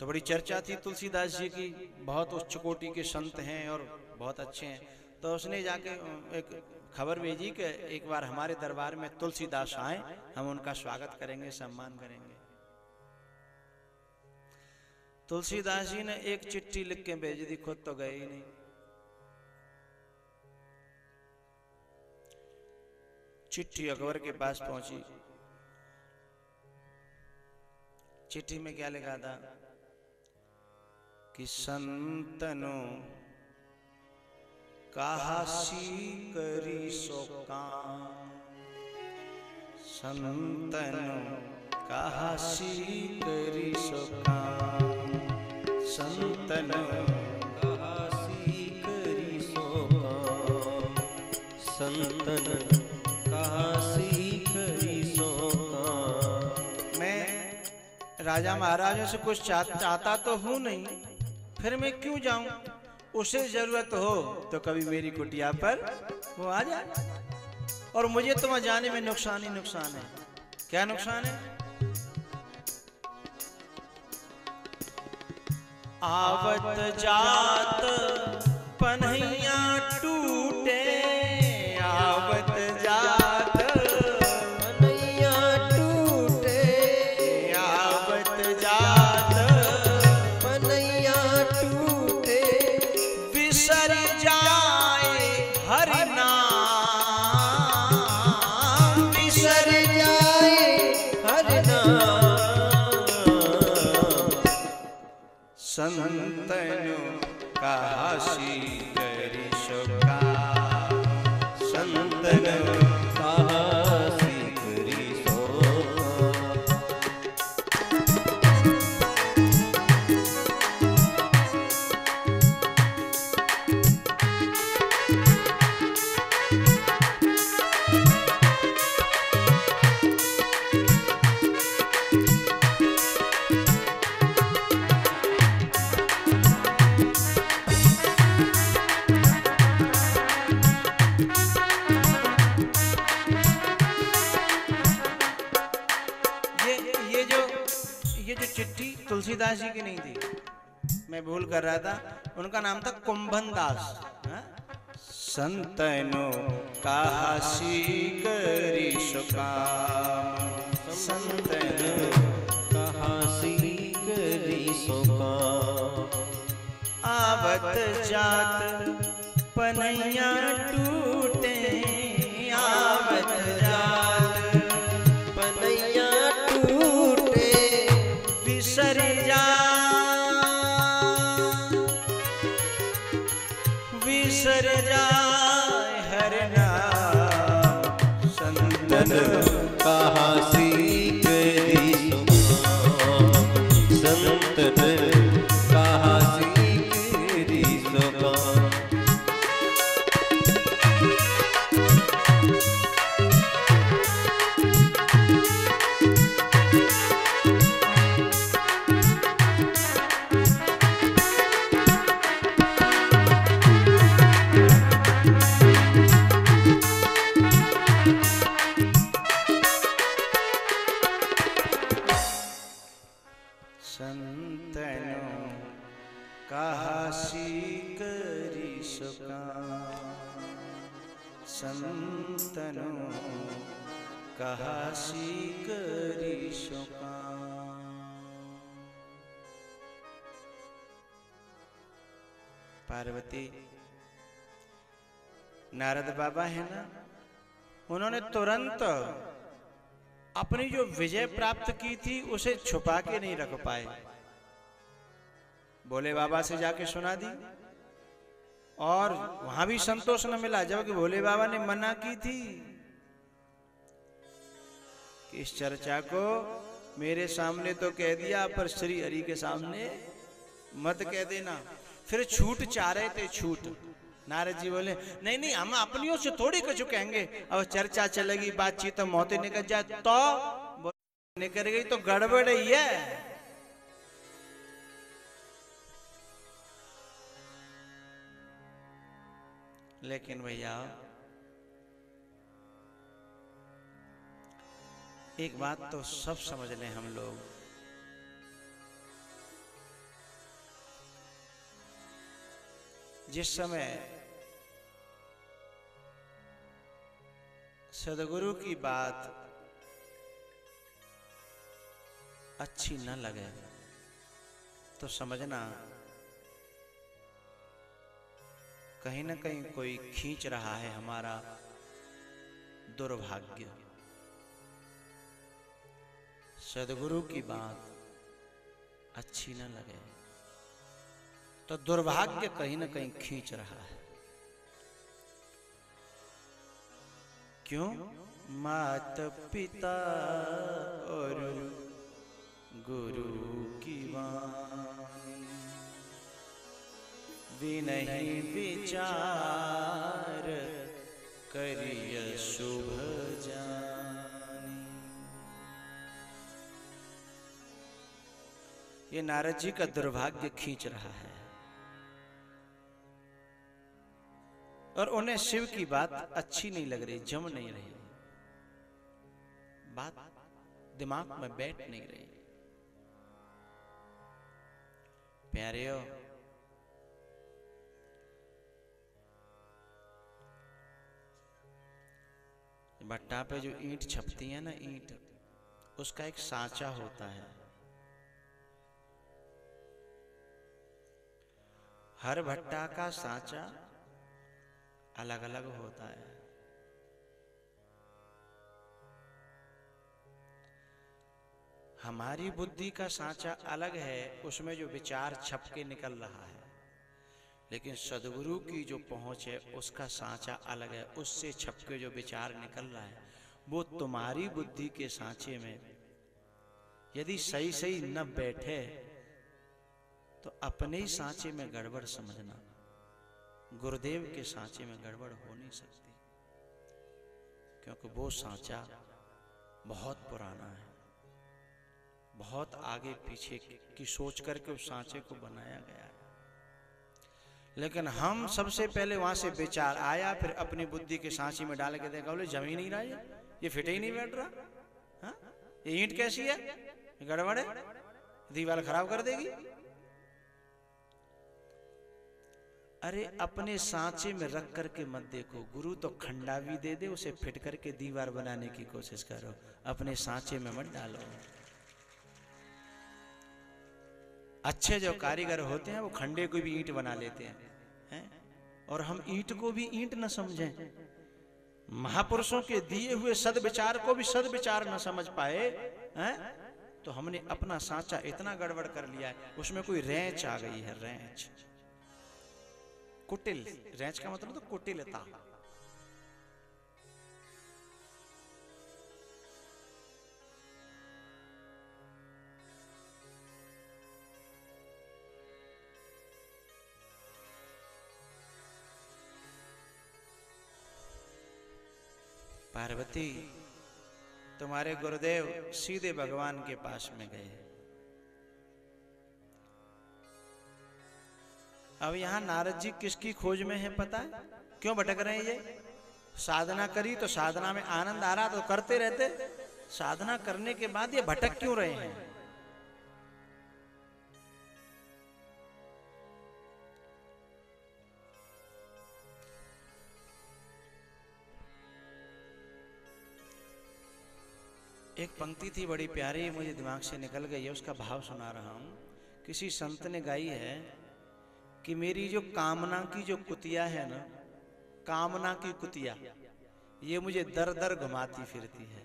[SPEAKER 1] तो बड़ी चर्चा थी तुलसीदास जी की, बहुत उच्च कोटि के संत हैं और बहुत अच्छे हैं। तो उसने जाके, एक खबर भेजी कि एक बार हमारे दरबार में तुलसीदास आए, हम उनका स्वागत करेंगे, सम्मान करेंगे। तुलसीदास जी ने एक चिट्ठी लिख के भेज दी, खुद तो गए ही नहीं। चिट्ठी अकबर के पास पहुँची। चिट्ठी में क्या लिखा था? कि संतनो काशी करी सो काम। संतनो काशी करी सो काम। संतनो
[SPEAKER 2] कहासी करी सो काम। संतन कहासी करी सो काम।
[SPEAKER 1] मैं राजा महाराजों से कुछ चाह, चाहता तो हूँ नहीं फिर मैं क्यों जाऊँ? उसे ज़रूरत हो तो कभी मेरी कुटिया पर वो आ जाए। और मुझे तो वहाँ जाने में नुकसान ही नुकसान है। क्या नुकसान है? आवत जात पन्हैया टूटे। मैं भूल कर रहा था। उनका नाम था कुंभन दास। हाँ? संतनो काशी करी सुकाम।
[SPEAKER 2] कहासी करी सो काम
[SPEAKER 1] आवत जात पनैया टूटे बाबा है ना? उन्होंने तुरंत अपनी जो विजय प्राप्त की थी, उसे छुपा के नहीं रख पाए। भोले बाबा से जाके सुना दी। और वहाँ भी संतोष न मिला जबकि भोले बाबा ने मना की थी कि इस चर्चा को मेरे सामने तो कह दिया, पर श्री हरि के सामने मत कह देना। फिर छूट चाह रहे थे, छूट। नारद जी बोले, नहीं नहीं, हम अपनियों से थोड़ी कुछ कहेंगे। अब चर्चा चलेगी, बातचीत तो मौतें निकल जाए तो निकल गई तो गड़बड़ ही है। लेकिन भैया, एक बात तो सब समझ लें हम लोग। जिस समय सदगुरु की बात अच्छी न लगे तो समझना कहीं ना कहीं कोई खींच रहा है हमारा दुर्भाग्य। सदगुरु की बात अच्छी न लगे तो दुर्भाग्य कहीं ना कहीं खींच रहा है। क्यों? मात पिता और गुरु की विनही विचार करिय शुभ जानी। ये नारद जी का दुर्भाग्य खींच रहा है। और उन्हें शिव की बात अच्छी नहीं लग रही, जम नहीं रही। बात दिमाग में बैठ नहीं रही। प्यारे हो भट्टा पे जो ईंट छपती है ना ईंट, उसका एक सांचा होता है। हर भट्टा का सांचा अलग अलग होता है। हमारी बुद्धि का सांचा अलग है, उसमें जो विचार छप के निकल रहा है। लेकिन सदगुरु की जो पहुँच है, उसका सांचा अलग है, उससे छप के जो विचार निकल रहा है, वो तुम्हारी बुद्धि के सांचे में। यदि सही सही न बैठे तो अपने ही सांचे में गड़बड़ समझना। गुरुदेव के सांचे में गड़बड़ हो नहीं सकती, क्योंकि वो सांचा बहुत पुराना है। बहुत आगे पीछे की सोच करके उस सांचे को बनाया गया है। लेकिन हम सबसे पहले वहाँ से विचार आया, फिर अपनी बुद्धि के सांची में डाल के देखा, बोले जमी नहीं रहा ये ये फिट ही नहीं बैठ रहा। हा? ये ईंट कैसी है? गड़बड़ है? दीवार खराब कर देगी। अरे, अपने सांचे में रख करके मत देखो। गुरु तो खंडा भी दे दे, उसे फिट करके दीवार बनाने की कोशिश करो। अपने सांचे में मत डालो। अच्छे जो कारीगर होते हैं, वो खंडे को भी ईंट बना लेते हैं हैं? और हम ईंट को भी ईंट न समझें। महापुरुषों के दिए हुए सद विचार को भी सद विचार न समझ पाए, हैं? तो हमने अपना सांचा इतना गड़बड़ कर लिया है, उसमें कोई रेंच आ गई है, रेंच। कुटिल रेंच का मतलब तो कुटिलता पार्वती, तुम्हारे गुरुदेव सीधे भगवान के पास में गए। अब यहाँ नारद जी किसकी खोज में है पता? है क्यों भटक रहे हैं ये? साधना करी तो साधना में आनंद आ रहा तो करते रहते। साधना करने के बाद ये भटक क्यों रहे हैं? एक पंक्ति थी बड़ी प्यारी, मुझे दिमाग से निकल गई है, उसका भाव सुना रहा हूँ। किसी संत ने गाई है कि मेरी जो कामना की जो कुतिया है ना, कामना की कुतिया, ये मुझे दर दर घुमाती फिरती है।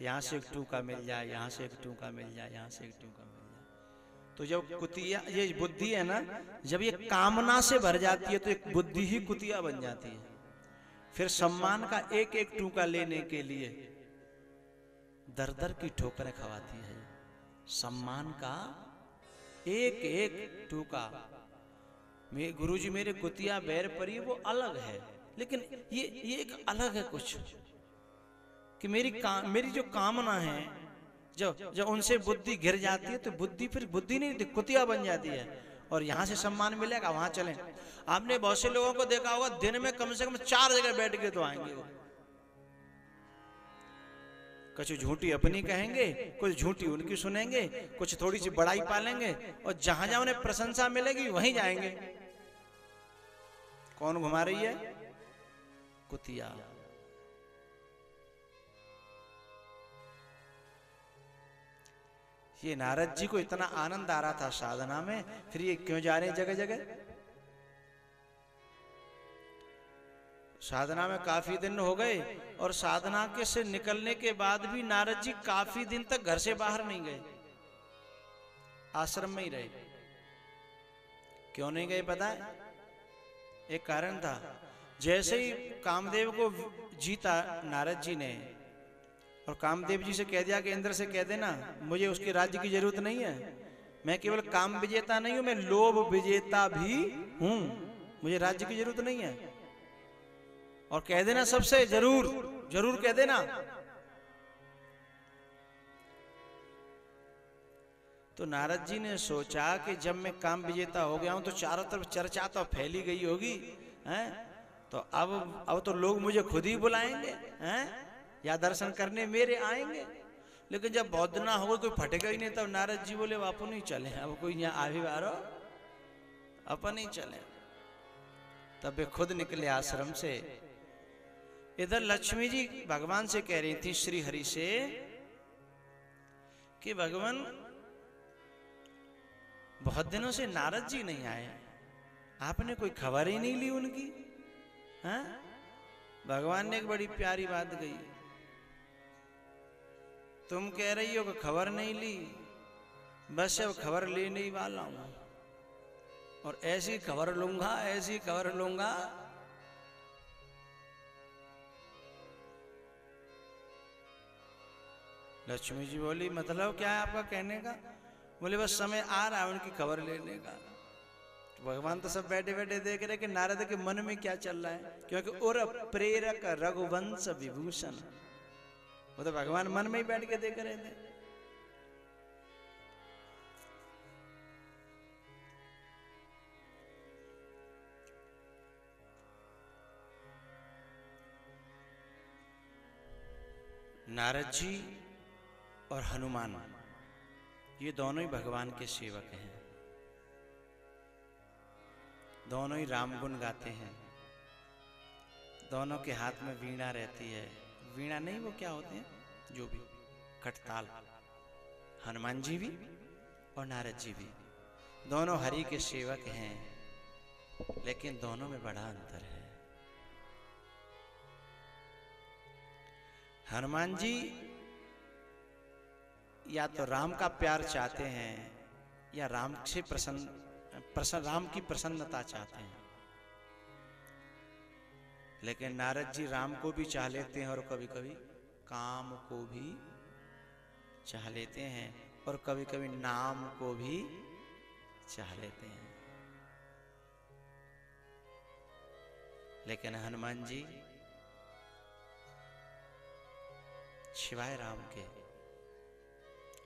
[SPEAKER 1] यहाँ से एक टूका मिल जाए, यहाँ से एक टूका मिल जाए, यहाँ से एक टूका मिल जाए। तो जब कुतिया, ये बुद्धि है ना, जब ये कामना से भर जाती है तो एक बुद्धि ही कुतिया बन जाती है। फिर सम्मान का एक एक टूका लेने के लिए दर दर की ठोकरें खवाती है। सम्मान का एक एक टूका मे गुरु जी मेरे कुतिया बैर परी वो अलग है। लेकिन ये ये एक अलग है कुछ। कि मेरी का, मेरी जो कामना है जब जब उनसे बुद्धि गिर जाती है तो बुद्धि फिर बुद्धि नहीं कुतिया बन जाती है। और यहाँ से सम्मान मिलेगा वहाँ चले। आपने बहुत से लोगों को देखा होगा दिन में कम से कम चार जगह बैठ के तो आएँगे वो। कुछ झूठी अपनी कहेंगे कुछ झूठी उनकी सुनेंगे कुछ थोड़ी सी बड़ाई पालेंगे और जहाँ जहाँ उन्हें प्रशंसा मिलेगी वहीं जाएँगे। कौन घुमा रही है? कुतिया। ये नारद जी को इतना आनंद आ रहा था साधना में, फिर ये क्यों जा रहे हैं जगह जगह साधना में काफ़ी दिन हो गए और साधना के से निकलने के बाद भी नारद जी काफ़ी दिन तक घर से बाहर नहीं गए। आश्रम में ही रहे। क्यों नहीं गए पता है? एक कारण था। जैसे ही कामदेव को जीता नारद जी ने, और कामदेव जी से कह दिया कि इंद्र से कह देना, मुझे उसके राज्य की ज़रूरत नहीं है। मैं केवल काम विजेता नहीं हूँ, मैं लोभ विजेता भी हूँ। मुझे राज्य की ज़रूरत नहीं है। और कह देना सबसे, ज़रूर ज़रूर कह देना। तो नारद जी ने सोचा कि जब मैं काम विजेता हो गया हूँ तो चारों तरफ़ चर्चा तो फैली गई होगी, हैं? तो अब अब तो लोग मुझे खुद ही बुलाएँगे, हैं? या दर्शन करने मेरे आएँगे। लेकिन जब दिन होगा कोई फटेगा ही नहीं, तब नारद जी बोले आप नहीं चले, अब कोई यहाँ आ भी बारो अपन ही चले। तब वे खुद निकले आश्रम से। इधर लक्ष्मी जी भगवान से कह रही थी श्री हरि से कि, भगवान बहुत दिनों से नारद जी नहीं आए। आपने कोई खबर ही नहीं ली उनकी? हाँ? भगवान ने एक बड़ी प्यारी बात कही। तुम कह रही हो कि खबर नहीं ली। बस अब खबर लेने ही वाला हूँ। और ऐसी खबर लूँगा, ऐसी खबर लूँगा। लक्ष्मी जी बोली मतलब क्या है आपका कहने का? बोले, बस समय आ रहा है उनकी खबर लेने का। तो भगवान तो सब बैठे बैठे देख रहे कि नारद के मन में क्या चल रहा है, क्योंकि और प्रेरक रघुवंश विभूषण। वो तो भगवान मन में ही बैठ के देख रहे थे। नारद जी और हनुमान। ये दोनों ही भगवान के सेवक हैं। दोनों ही राम गुण गाते हैं। दोनों के हाथ में वीणा रहती है। वीणा नहीं, वो क्या होते हैं? जो भी खटताल हनुमान जी भी और नारद जी भी। दोनों हरि के सेवक हैं, लेकिन दोनों में बड़ा अंतर है। हनुमान जी या तो राम का प्यार चाहते हैं या राम से प्रसन्न प्रसन्न राम की प्रसन्नता चाहते हैं। लेकिन नारद जी राम को भी चाह लेते हैं और कभी कभी काम को भी चाह लेते हैं और कभी कभी नाम को भी चाह लेते हैं। लेकिन हनुमान जी शिवाय राम के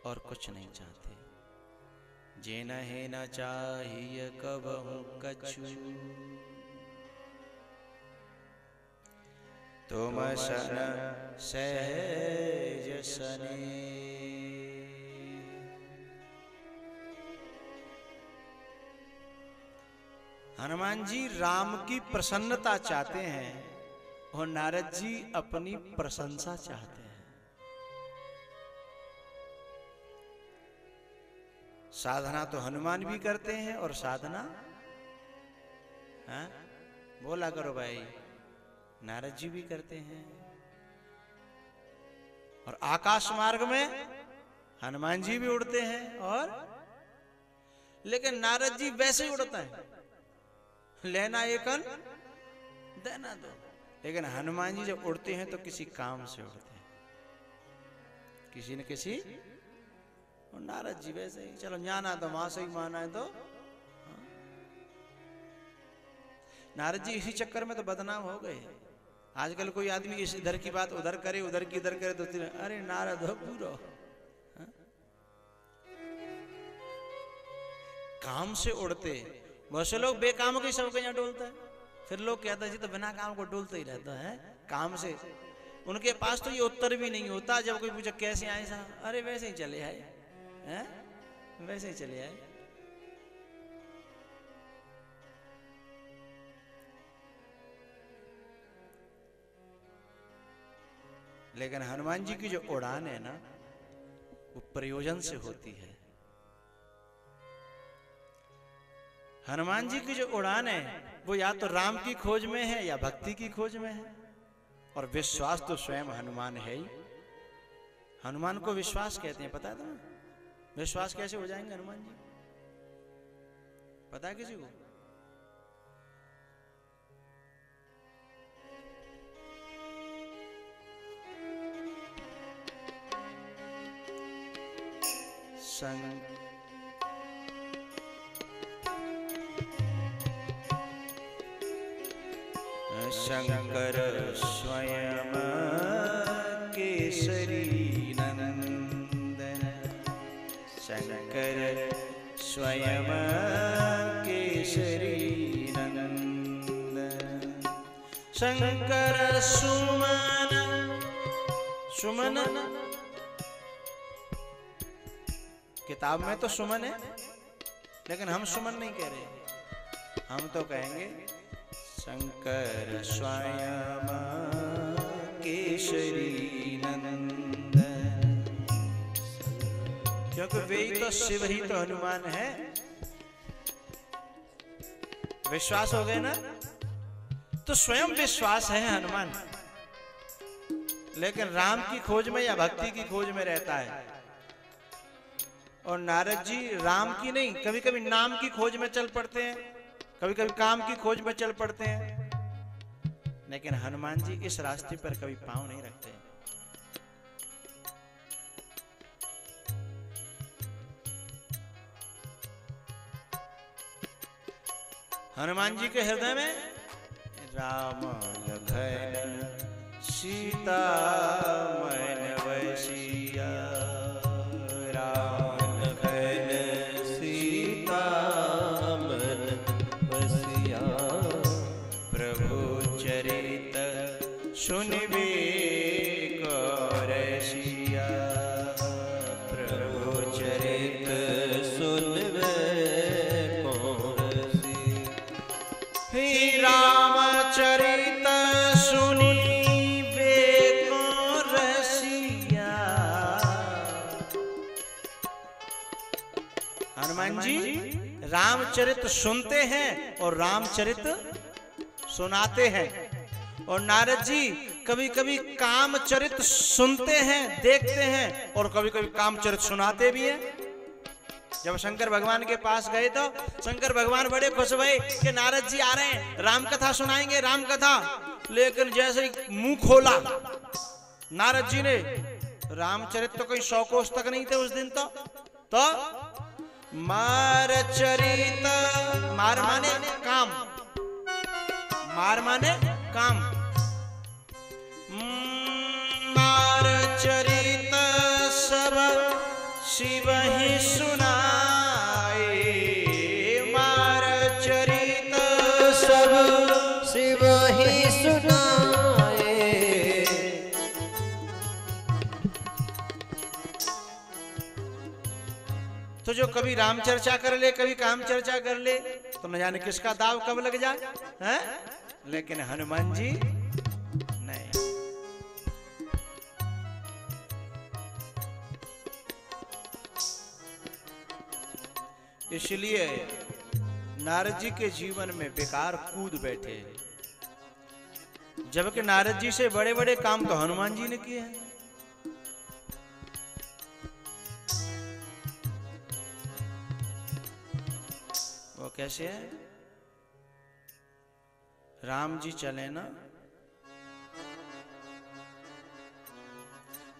[SPEAKER 1] और कुछ नहीं चाहते। जे नहे न चाहिए कब हूँ कछु। तुम सन सहज सने। हनुमान जी राम की प्रसन्नता चाहते हैं और नारद जी अपनी प्रशंसा चाहते हैं। साधना तो हनुमान भी करते हैं और साधना हाँ? बोला करो भाई, नारद जी भी करते हैं। और आकाश मार्ग में हनुमान जी भी उड़ते हैं और लेकिन नारद जी वैसे ही उड़ता है। लेना एकन देना दो। लेकिन हनुमान जी जब उड़ते हैं तो किसी काम से उड़ते हैं। किसी न किसी और नारद जी वैसे ही। चलो जाना तो वहाँ से ही माना है तो। नारद जी इसी चक्कर में तो बदनाम हो गए। आजकल कोई आदमी इस इधर की बात उधर करे, उधर की इधर करे तो अरे नारद हो, पूरो। हाँ? काम से उड़ते। बहुत से लोग बेकाम के सबके यहाँ डोलता है। फिर लोग कहते हैं, जी तो बिना काम को डोलते ही रहता है काम से। उनके पास तो ये उत्तर भी नहीं होता, जब कोई पूछे, कैसे आए साहब? अरे वैसे ही चले आए। हैं? वैसे ही चले आए। लेकिन हनुमान जी की जो उड़ान है ना, वो प्रयोजन से होती है। हनुमान जी की जो उड़ान है, वो या तो राम की खोज में है या भक्ति की खोज में है। और विश्वास तो स्वयं हनुमान है ही। हनुमान को विश्वास कहते हैं, पता है तुम्हें? विश्वास कैसे हो जाएँगे हनुमान जी? पता है किसी को? संग। शंकर स्वयं केसरी शंकर स्वयं केसरी नंदन। शंकर सुमन सुमन? किताब में तो सुमन है, लेकिन हम सुमन नहीं कह रहे। हम तो कहेंगे शंकर स्वयं केशरी क्योंकि वे ही तो शिव ही तो हनुमान है। विश्वास हो गए ना? तो स्वयं विश्वास है हनुमान। लेकिन राम की खोज में या भक्ति की खोज में रहता है। और नारद जी राम की नहीं कभी कभी नाम की खोज में चल पड़ते हैं कभी कभी काम की खोज में चल पड़ते हैं। लेकिन हनुमान जी इस रास्ते पर कभी पाँव नहीं रखते हनुमान जी के हृदय में? राम लखन सीता मन वसिया रामचरित सुनते हैं और रामचरित सुनाते हैं। और नारद जी कभी कभी कामचरित सुनते हैं, देखते हैं और कभी कभी कामचरित सुनाते भी हैं। जब शंकर भगवान के पास गए तो शंकर भगवान बड़े खुश हुए कि नारद जी आ रहे हैं राम कथा सुनाएँगे राम कथा लेकिन जैसे मुँह खोला, नारद जी ने, रामचरित तो कोई सौ कोष तक नहीं थे उस दिन तो तो मार चरित मार माने काम। मार माने काम। मार चरित सब शिव तो जो कभी राम चर्चा कर ले, कभी काम चर्चा कर ले तो न जाने किसका दाव कब लग जाए, हैं? लेकिन हनुमान जी, नहीं। इसलिए नारद जी के जीवन में बेकार कूद बैठे। जबकि नारद जी से बड़े बड़े काम तो हनुमान जी ने किए हैं। कैसे है? राम जी चले ना?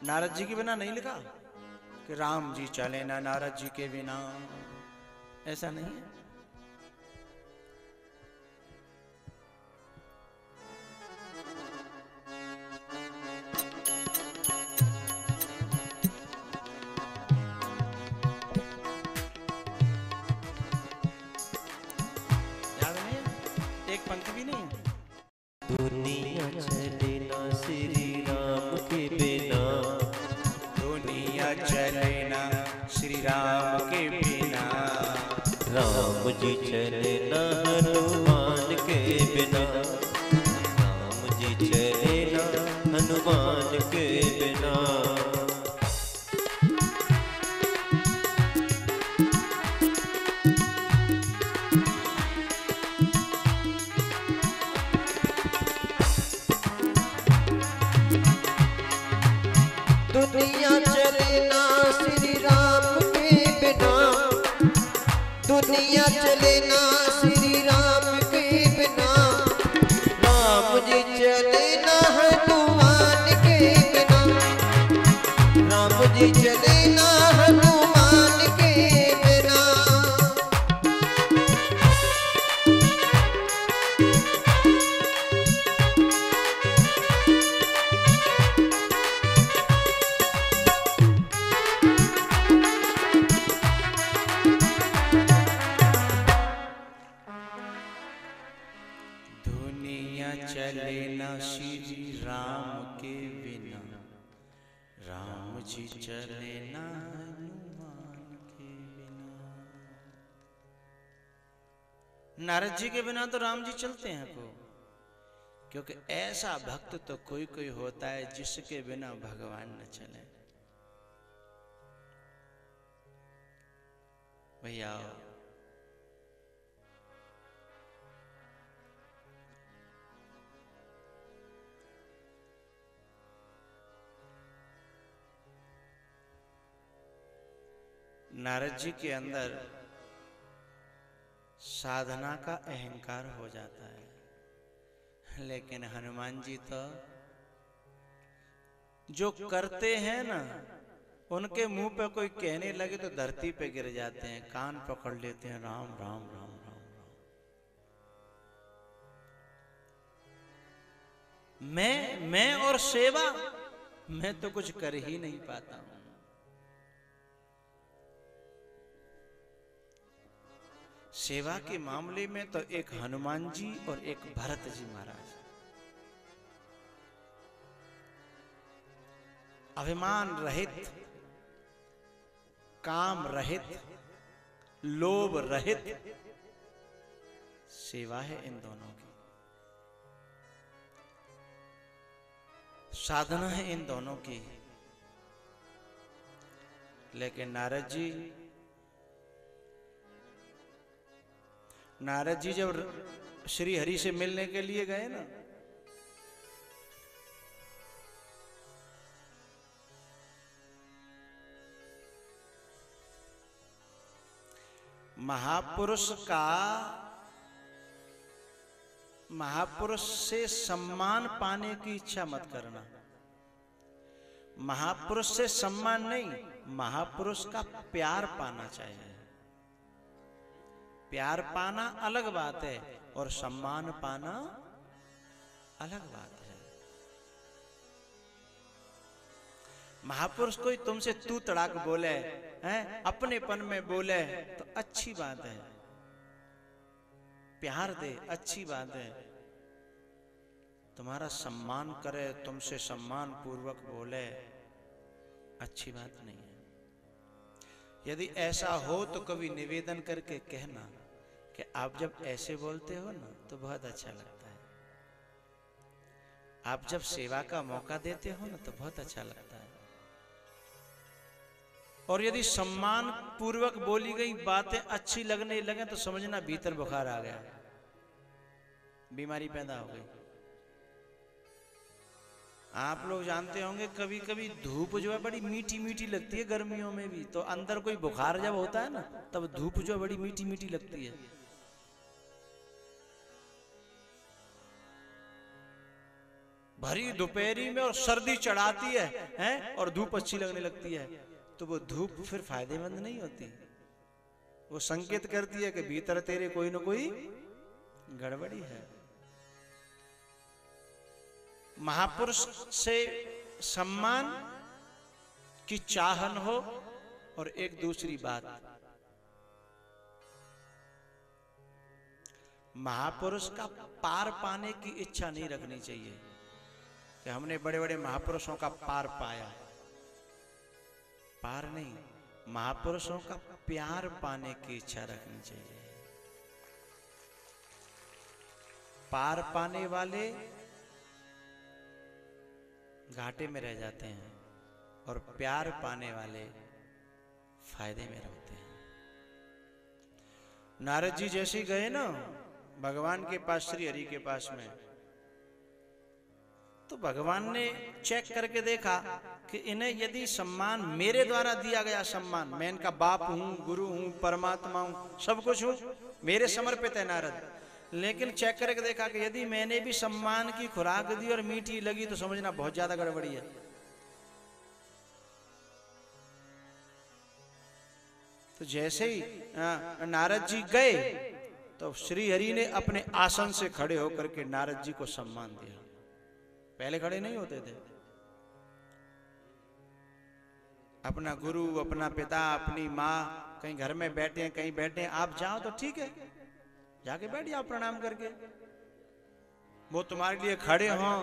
[SPEAKER 1] नारद जी के बिना नहीं लिखा? कि राम जी चले ना नारद जी के बिना। ऐसा नहीं है?
[SPEAKER 2] चले ना हनुमान के बिना।
[SPEAKER 1] नारद जी के बिना तो राम जी चलते हैं को। क्योंकि ऐसा भक्त तो कोई कोई होता है जिसके बिना भगवान न चले। भैया नारद जी के अंदर साधना का अहंकार हो जाता है। लेकिन हनुमान जी तो जो करते हैं ना, उनके मुँह पे कोई कहने लगे तो धरती पे गिर जाते हैं, कान पकड़ लेते हैं, राम राम राम राम राम। मैं मैं और सेवा, मैं तो कुछ कर ही नहीं पाता हूँ। सेवा के मामले में तो एक हनुमान जी और एक भरत जी महाराज। अभिमान रहित, काम रहित, लोभ रहित, सेवा है इन दोनों की। साधना है इन दोनों की। लेकिन नारद जी नारद जी जब श्री हरि से मिलने के लिए गए ना, महापुरुष का महापुरुष से सम्मान पाने की इच्छा मत करना। महापुरुष से सम्मान नहीं, महापुरुष का प्यार पाना चाहिए। प्यार पाना अलग बात है और सम्मान पाना अलग बात है। महापुरुष कोई तुमसे तू तड़ाक बोले, हैं? अपनेपन में बोले तो अच्छी बात है। प्यार दे, अच्छी बात है। तुम्हारा सम्मान करे, तुमसे सम्मान पूर्वक बोले, अच्छी बात नहीं है। यदि ऐसा हो तो कभी निवेदन करके कहना। कि आप जब ऐसे बोलते हो ना तो बहुत अच्छा लगता है। आप जब सेवा का मौका देते हो ना तो बहुत अच्छा लगता है। और यदि सम्मान पूर्वक बोली गई बातें अच्छी लगने लगे तो समझना भीतर बुखार आ गया। बीमारी पैदा हो गई। आप लोग जानते होंगे कभी कभी धूप जो है बड़ी मीठी मीठी लगती है गर्मियों में भी। तो अंदर कोई बुखार जब होता है ना, तब धूप जो है बड़ी मीठी मीठी लगती है। भरी दोपहरी में और सर्दी चढ़ाती है, हैं? और धूप अच्छी लगने लगती है। तो वो धूप फिर फ़ायदेमंद नहीं होती। वो संकेत करती है कि भीतर तेरे कोई ना कोई गड़बड़ी है। महापुरुष से सम्मान की चाहन हो और एक दूसरी बात। महापुरुष का पार पाने की इच्छा नहीं रखनी चाहिए। कि हमने बड़े बड़े महापुरुषों का पार पाया। पार नहीं, महापुरुषों का प्यार पाने की इच्छा रखनी चाहिए। पार पाने वाले घाटे में रह जाते हैं और प्यार पाने वाले फ़ायदे में रहते हैं। नारद जी जैसे गए ना, भगवान के पास, श्री हरि के पास में तो भगवान ने चेक करके देखा कि इन्हें यदि सम्मान मेरे द्वारा दिया गया सम्मान, मैं इनका बाप हूँ, गुरु हूँ, परमात्मा हूँ, सब कुछ हूँ, मेरे समर्पित है नारद। लेकिन चेक करके देखा कि यदि मैंने भी सम्मान की खुराक दी और मीठी लगी तो समझना बहुत ज़्यादा गड़बड़ी है। तो जैसे ही नारद जी गए तो श्री हरि ने अपने आसन से खड़े होकर के नारद जी को सम्मान दिया। पहले खड़े नहीं होते थे। अपना गुरु, अपना पिता, अपनी माँ कहीं घर में बैठे कहीं बैठे आप जाओ तो ठीक है। जाके बैठ जाओ प्रणाम करके। वो तुम्हारे लिए खड़े हों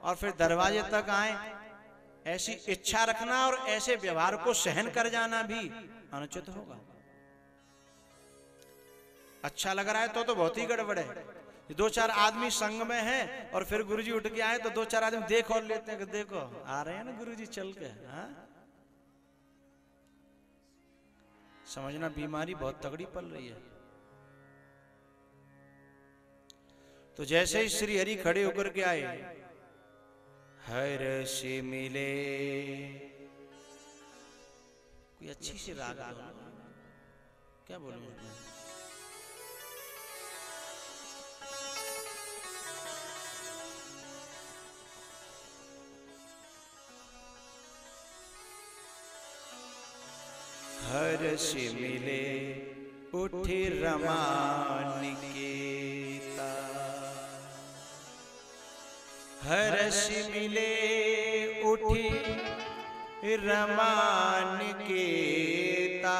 [SPEAKER 1] और फिर दरवाजे तक आए। ऐसी इच्छा रखना और ऐसे व्यवहार को सहन कर जाना भी अनुचित होगा। अच्छा लग रहा है तो तो बहुत ही गड़बड़ है। दो चार आदमी संग में हैं और फिर गुरुजी उठ के आए तो दो चार आदमी देख और लेते हैं कि देखो, आ रहे हैं ना गुरुजी चल के, हा? समझना बीमारी बहुत तगड़ी पल रही है। तो जैसे ही श्री हरि खड़े होकर के आए, हर से मिले। कोई अच्छी सी राग आ क्या बोलूँ हर्ष मिले उठे रमान केता हर्ष मिले उठी रमान केता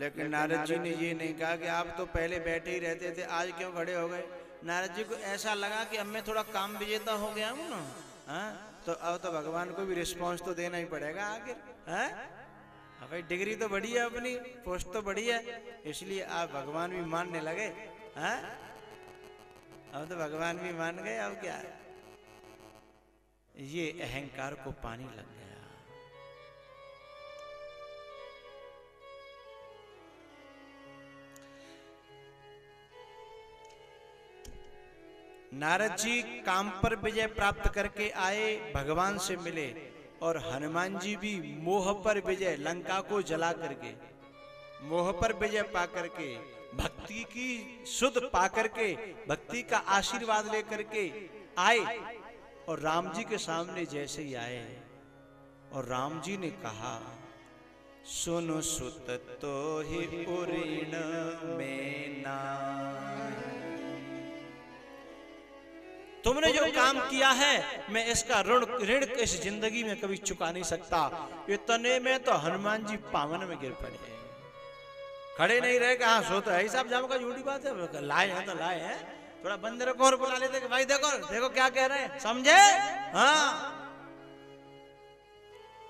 [SPEAKER 1] लेकिन नारद जी ने ये नहीं कहा कि आप तो पहले बैठे ही रहते थे, आज क्यों खड़े हो गए? नारद जी को ऐसा लगा कि अब मैं थोड़ा काम विजेता हो गया हूँ ना हाँ? तो अब तो भगवान को भी रिस्पॉन्स तो देना ही पड़ेगा आखिर हाँ? भाई डिग्री तो बड़ी है अपनी पोस्ट तो बड़ी है इसलिए आप भगवान भी मानने लगे हाँ? अब तो भगवान भी मान गए, अब क्या? ये अहंकार को पानी लग गया। नारद जी काम पर विजय प्राप्त करके आए, भगवान से मिले और हनुमान जी भी मोह पर विजय लंका को जला करके मोह पर विजय पा करके भक्ति की शुद्ध पा करके भक्ति का आशीर्वाद लेकर के आए और राम जी के सामने जैसे ही आए और राम जी ने कहा, सुनो सुत तो ही उऋण में ना तुमने जो काम किया है, मैं इसका ऋण ऋण इस ज़िंदगी में कभी चुका नहीं सकता। इतने में तो हनुमान जी पावन में गिर पड़े। खड़े नहीं रहे, कहा सो तो साहब जाम का झूठी बात है। लाए हैं तो लाए हैं। थोड़ा बंदर को और बुला लेते भाई देखो देखो क्या कह रहे हैं। समझे? हाँ।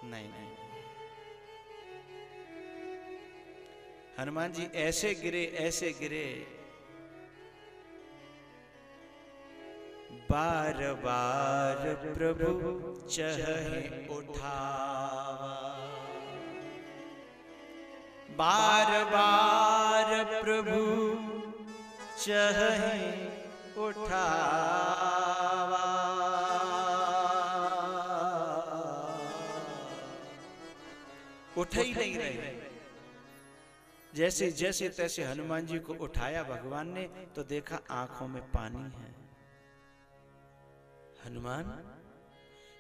[SPEAKER 1] नहीं नहीं। हनुमान जी ऐसे गिरे ऐसे गिरे। बार बार प्रभु चहे उठावा बार बार प्रभु चहे उठावा उठ ही नहीं रहे। जैसे जैसे तैसे हनुमान जी को उठाया भगवान ने तो देखा आँखों में पानी है। हनुमान,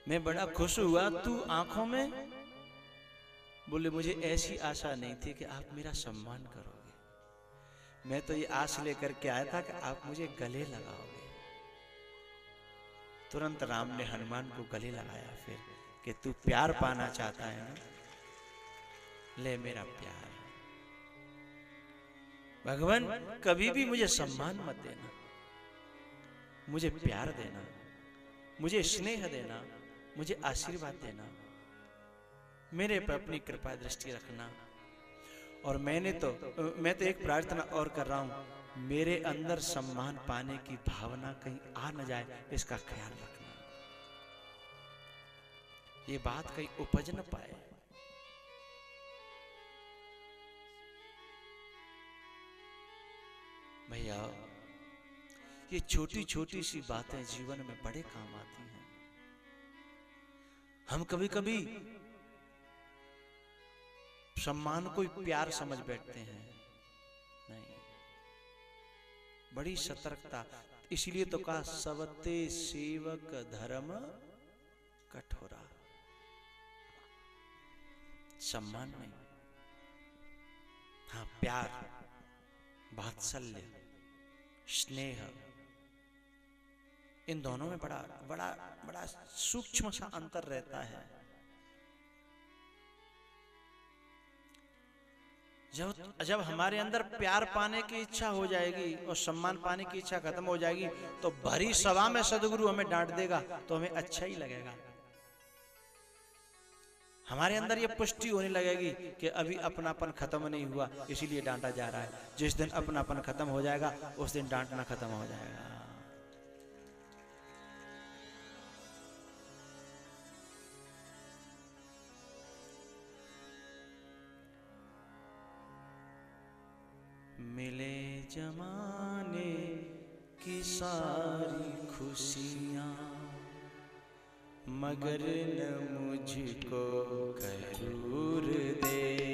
[SPEAKER 1] मैं बड़ा खुश हुआ तू आँखों में। बोले, मुझे ऐसी आशा नहीं थी कि आप मेरा सम्मान करोगे। मैं तो ये आश लेकर के आया था कि आप मुझे गले लगाओगे। तुरंत राम ने हनुमान को गले लगाया, फिर कि तू प्यार पाना चाहता है ना? ले मेरा प्यार। भगवान, कभी भी मुझे सम्मान मत देना। मुझे प्यार देना। मुझे स्नेह देना, मुझे आशीर्वाद देना। मेरे पर अपनी कृपा दृष्टि रखना। और मैंने तो मैं तो एक प्रार्थना और कर रहा हूँ, मेरे अंदर सम्मान पाने की भावना कहीं आ न जाए, इसका ख्याल रखना। ये बात कहीं उपज न पाए। भैया ये छोटी छोटी सी बातें जीवन में बड़े काम आती हैं। हम कभी कभी सम्मान को प्यार समझ बैठते हैं। नहीं। बड़ी सतर्कता। इसलिए तो कहा सबते सेवक धर्म कठोरा। सम्मान नहीं। हाँ प्यार वात्सल्य स्नेह। इन दोनों में बड़ा बड़ा बड़ा सूक्ष्म सा अंतर रहता है। जब जब हमारे अंदर प्यार पाने की इच्छा हो जाएगी और सम्मान पाने की इच्छा खत्म हो जाएगी तो भरी सभा में सदगुरु हमें डांट देगा तो हमें अच्छा ही लगेगा। हमारे अंदर ये पुष्टि होने लगेगी कि अभी अपनापन खत्म नहीं हुआ, इसीलिए डांटा जा रहा है। जिस दिन अपनापन खत्म हो जाएगा, उस दिन डांटना खत्म हो जाएगा। मिले जमाने की सारी खुशियाँ। मगर न मुझको करूर देना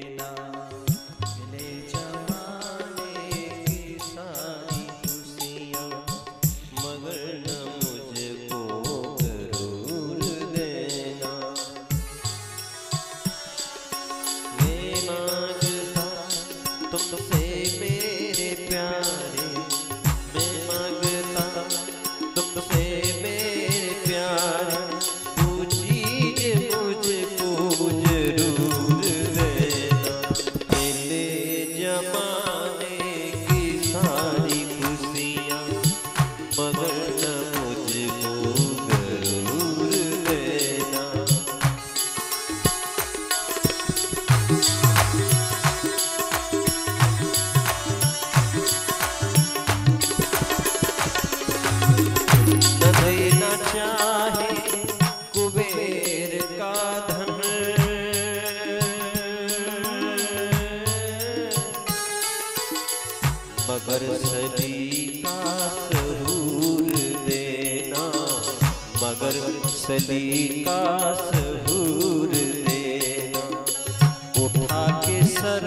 [SPEAKER 2] सली का सहूर देना उठा के सर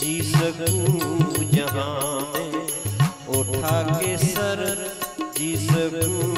[SPEAKER 2] जी सकूँ जहाँ में। उठा के सर जी सकूँ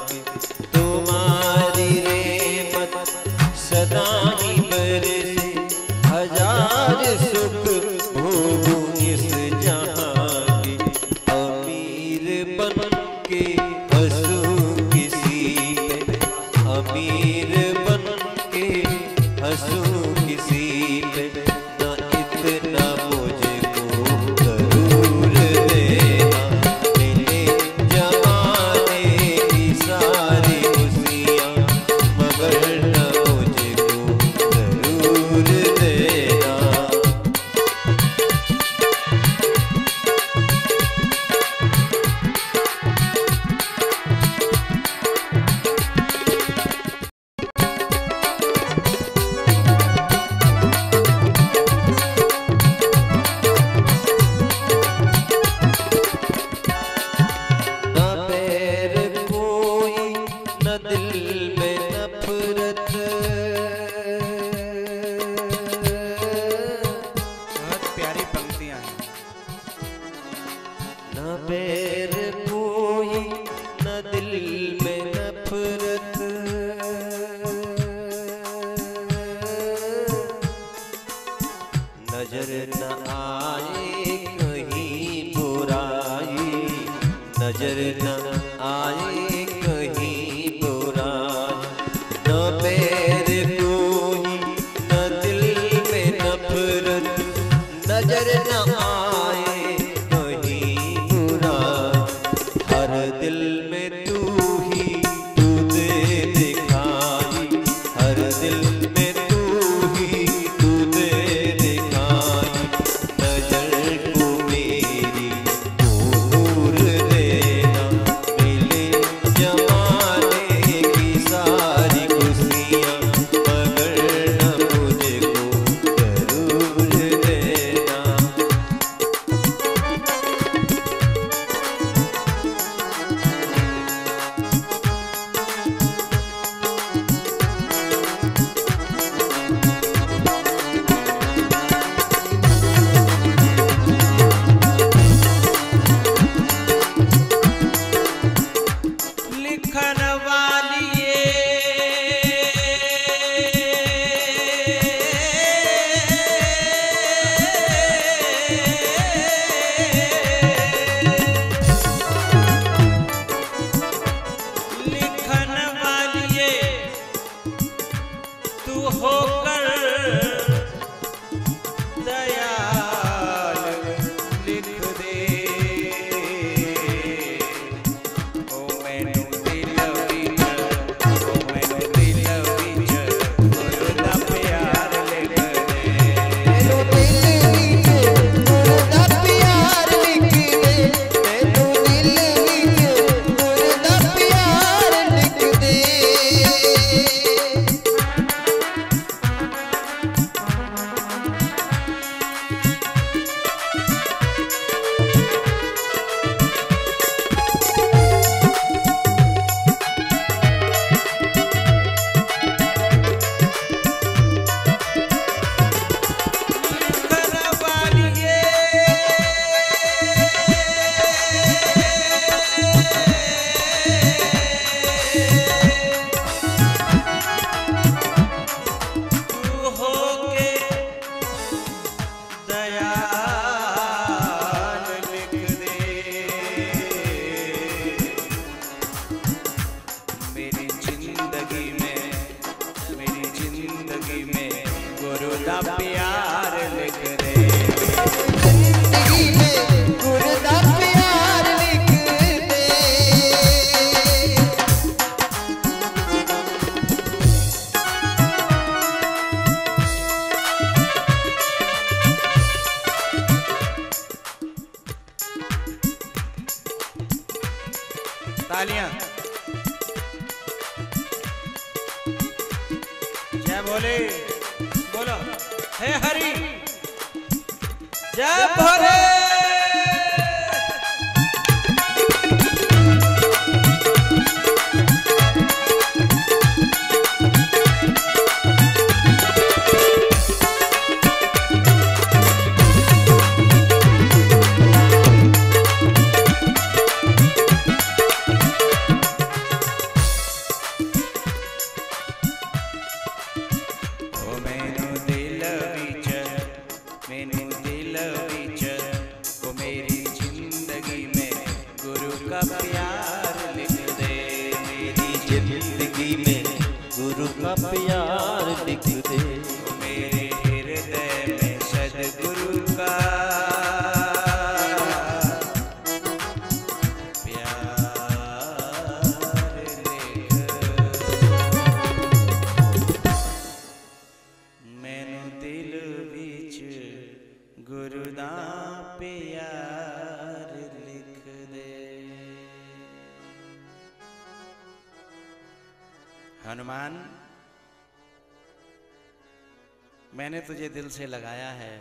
[SPEAKER 1] मैंने तुझे दिल से लगाया है,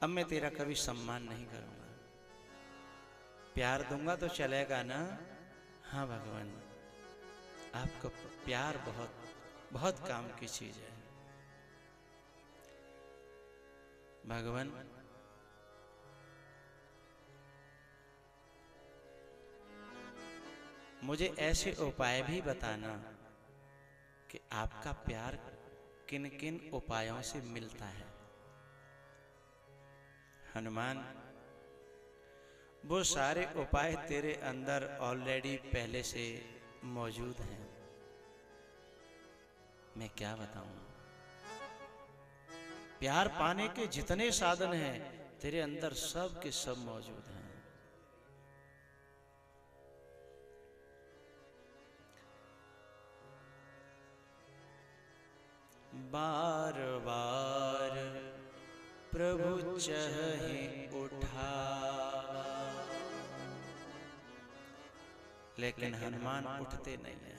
[SPEAKER 1] अब मैं तेरा कभी सम्मान नहीं करूँगा। प्यार दूँगा तो चलेगा ना? हाँ भगवान, आपका प्यार बहुत बहुत काम की चीज़ है। भगवान, मुझे ऐसे उपाय भी बताना कि आपका प्यार किन किन उपायों से मिलता है? हनुमान, वो सारे उपाय तेरे अंदर ऑलरेडी पहले से मौजूद हैं। मैं क्या बताऊँ? प्यार पाने के जितने साधन हैं, तेरे अंदर सब के सब मौजूद हैं। बार बार प्रभु चहे उठा। लेकिन हनुमान उठते नहीं है।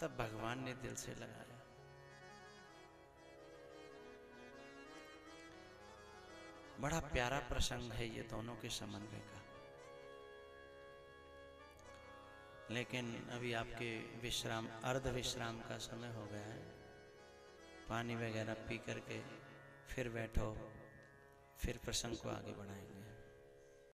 [SPEAKER 1] तब भगवान ने दिल से लगाया। बड़ा प्यारा प्रसंग है ये दोनों के समन्वय का। लेकिन अभी आपके विश्राम, अर्ध विश्राम का समय हो गया है। पानी वगैरह पी करके फिर बैठो, फिर प्रसंग को आगे बढ़ाएँगे।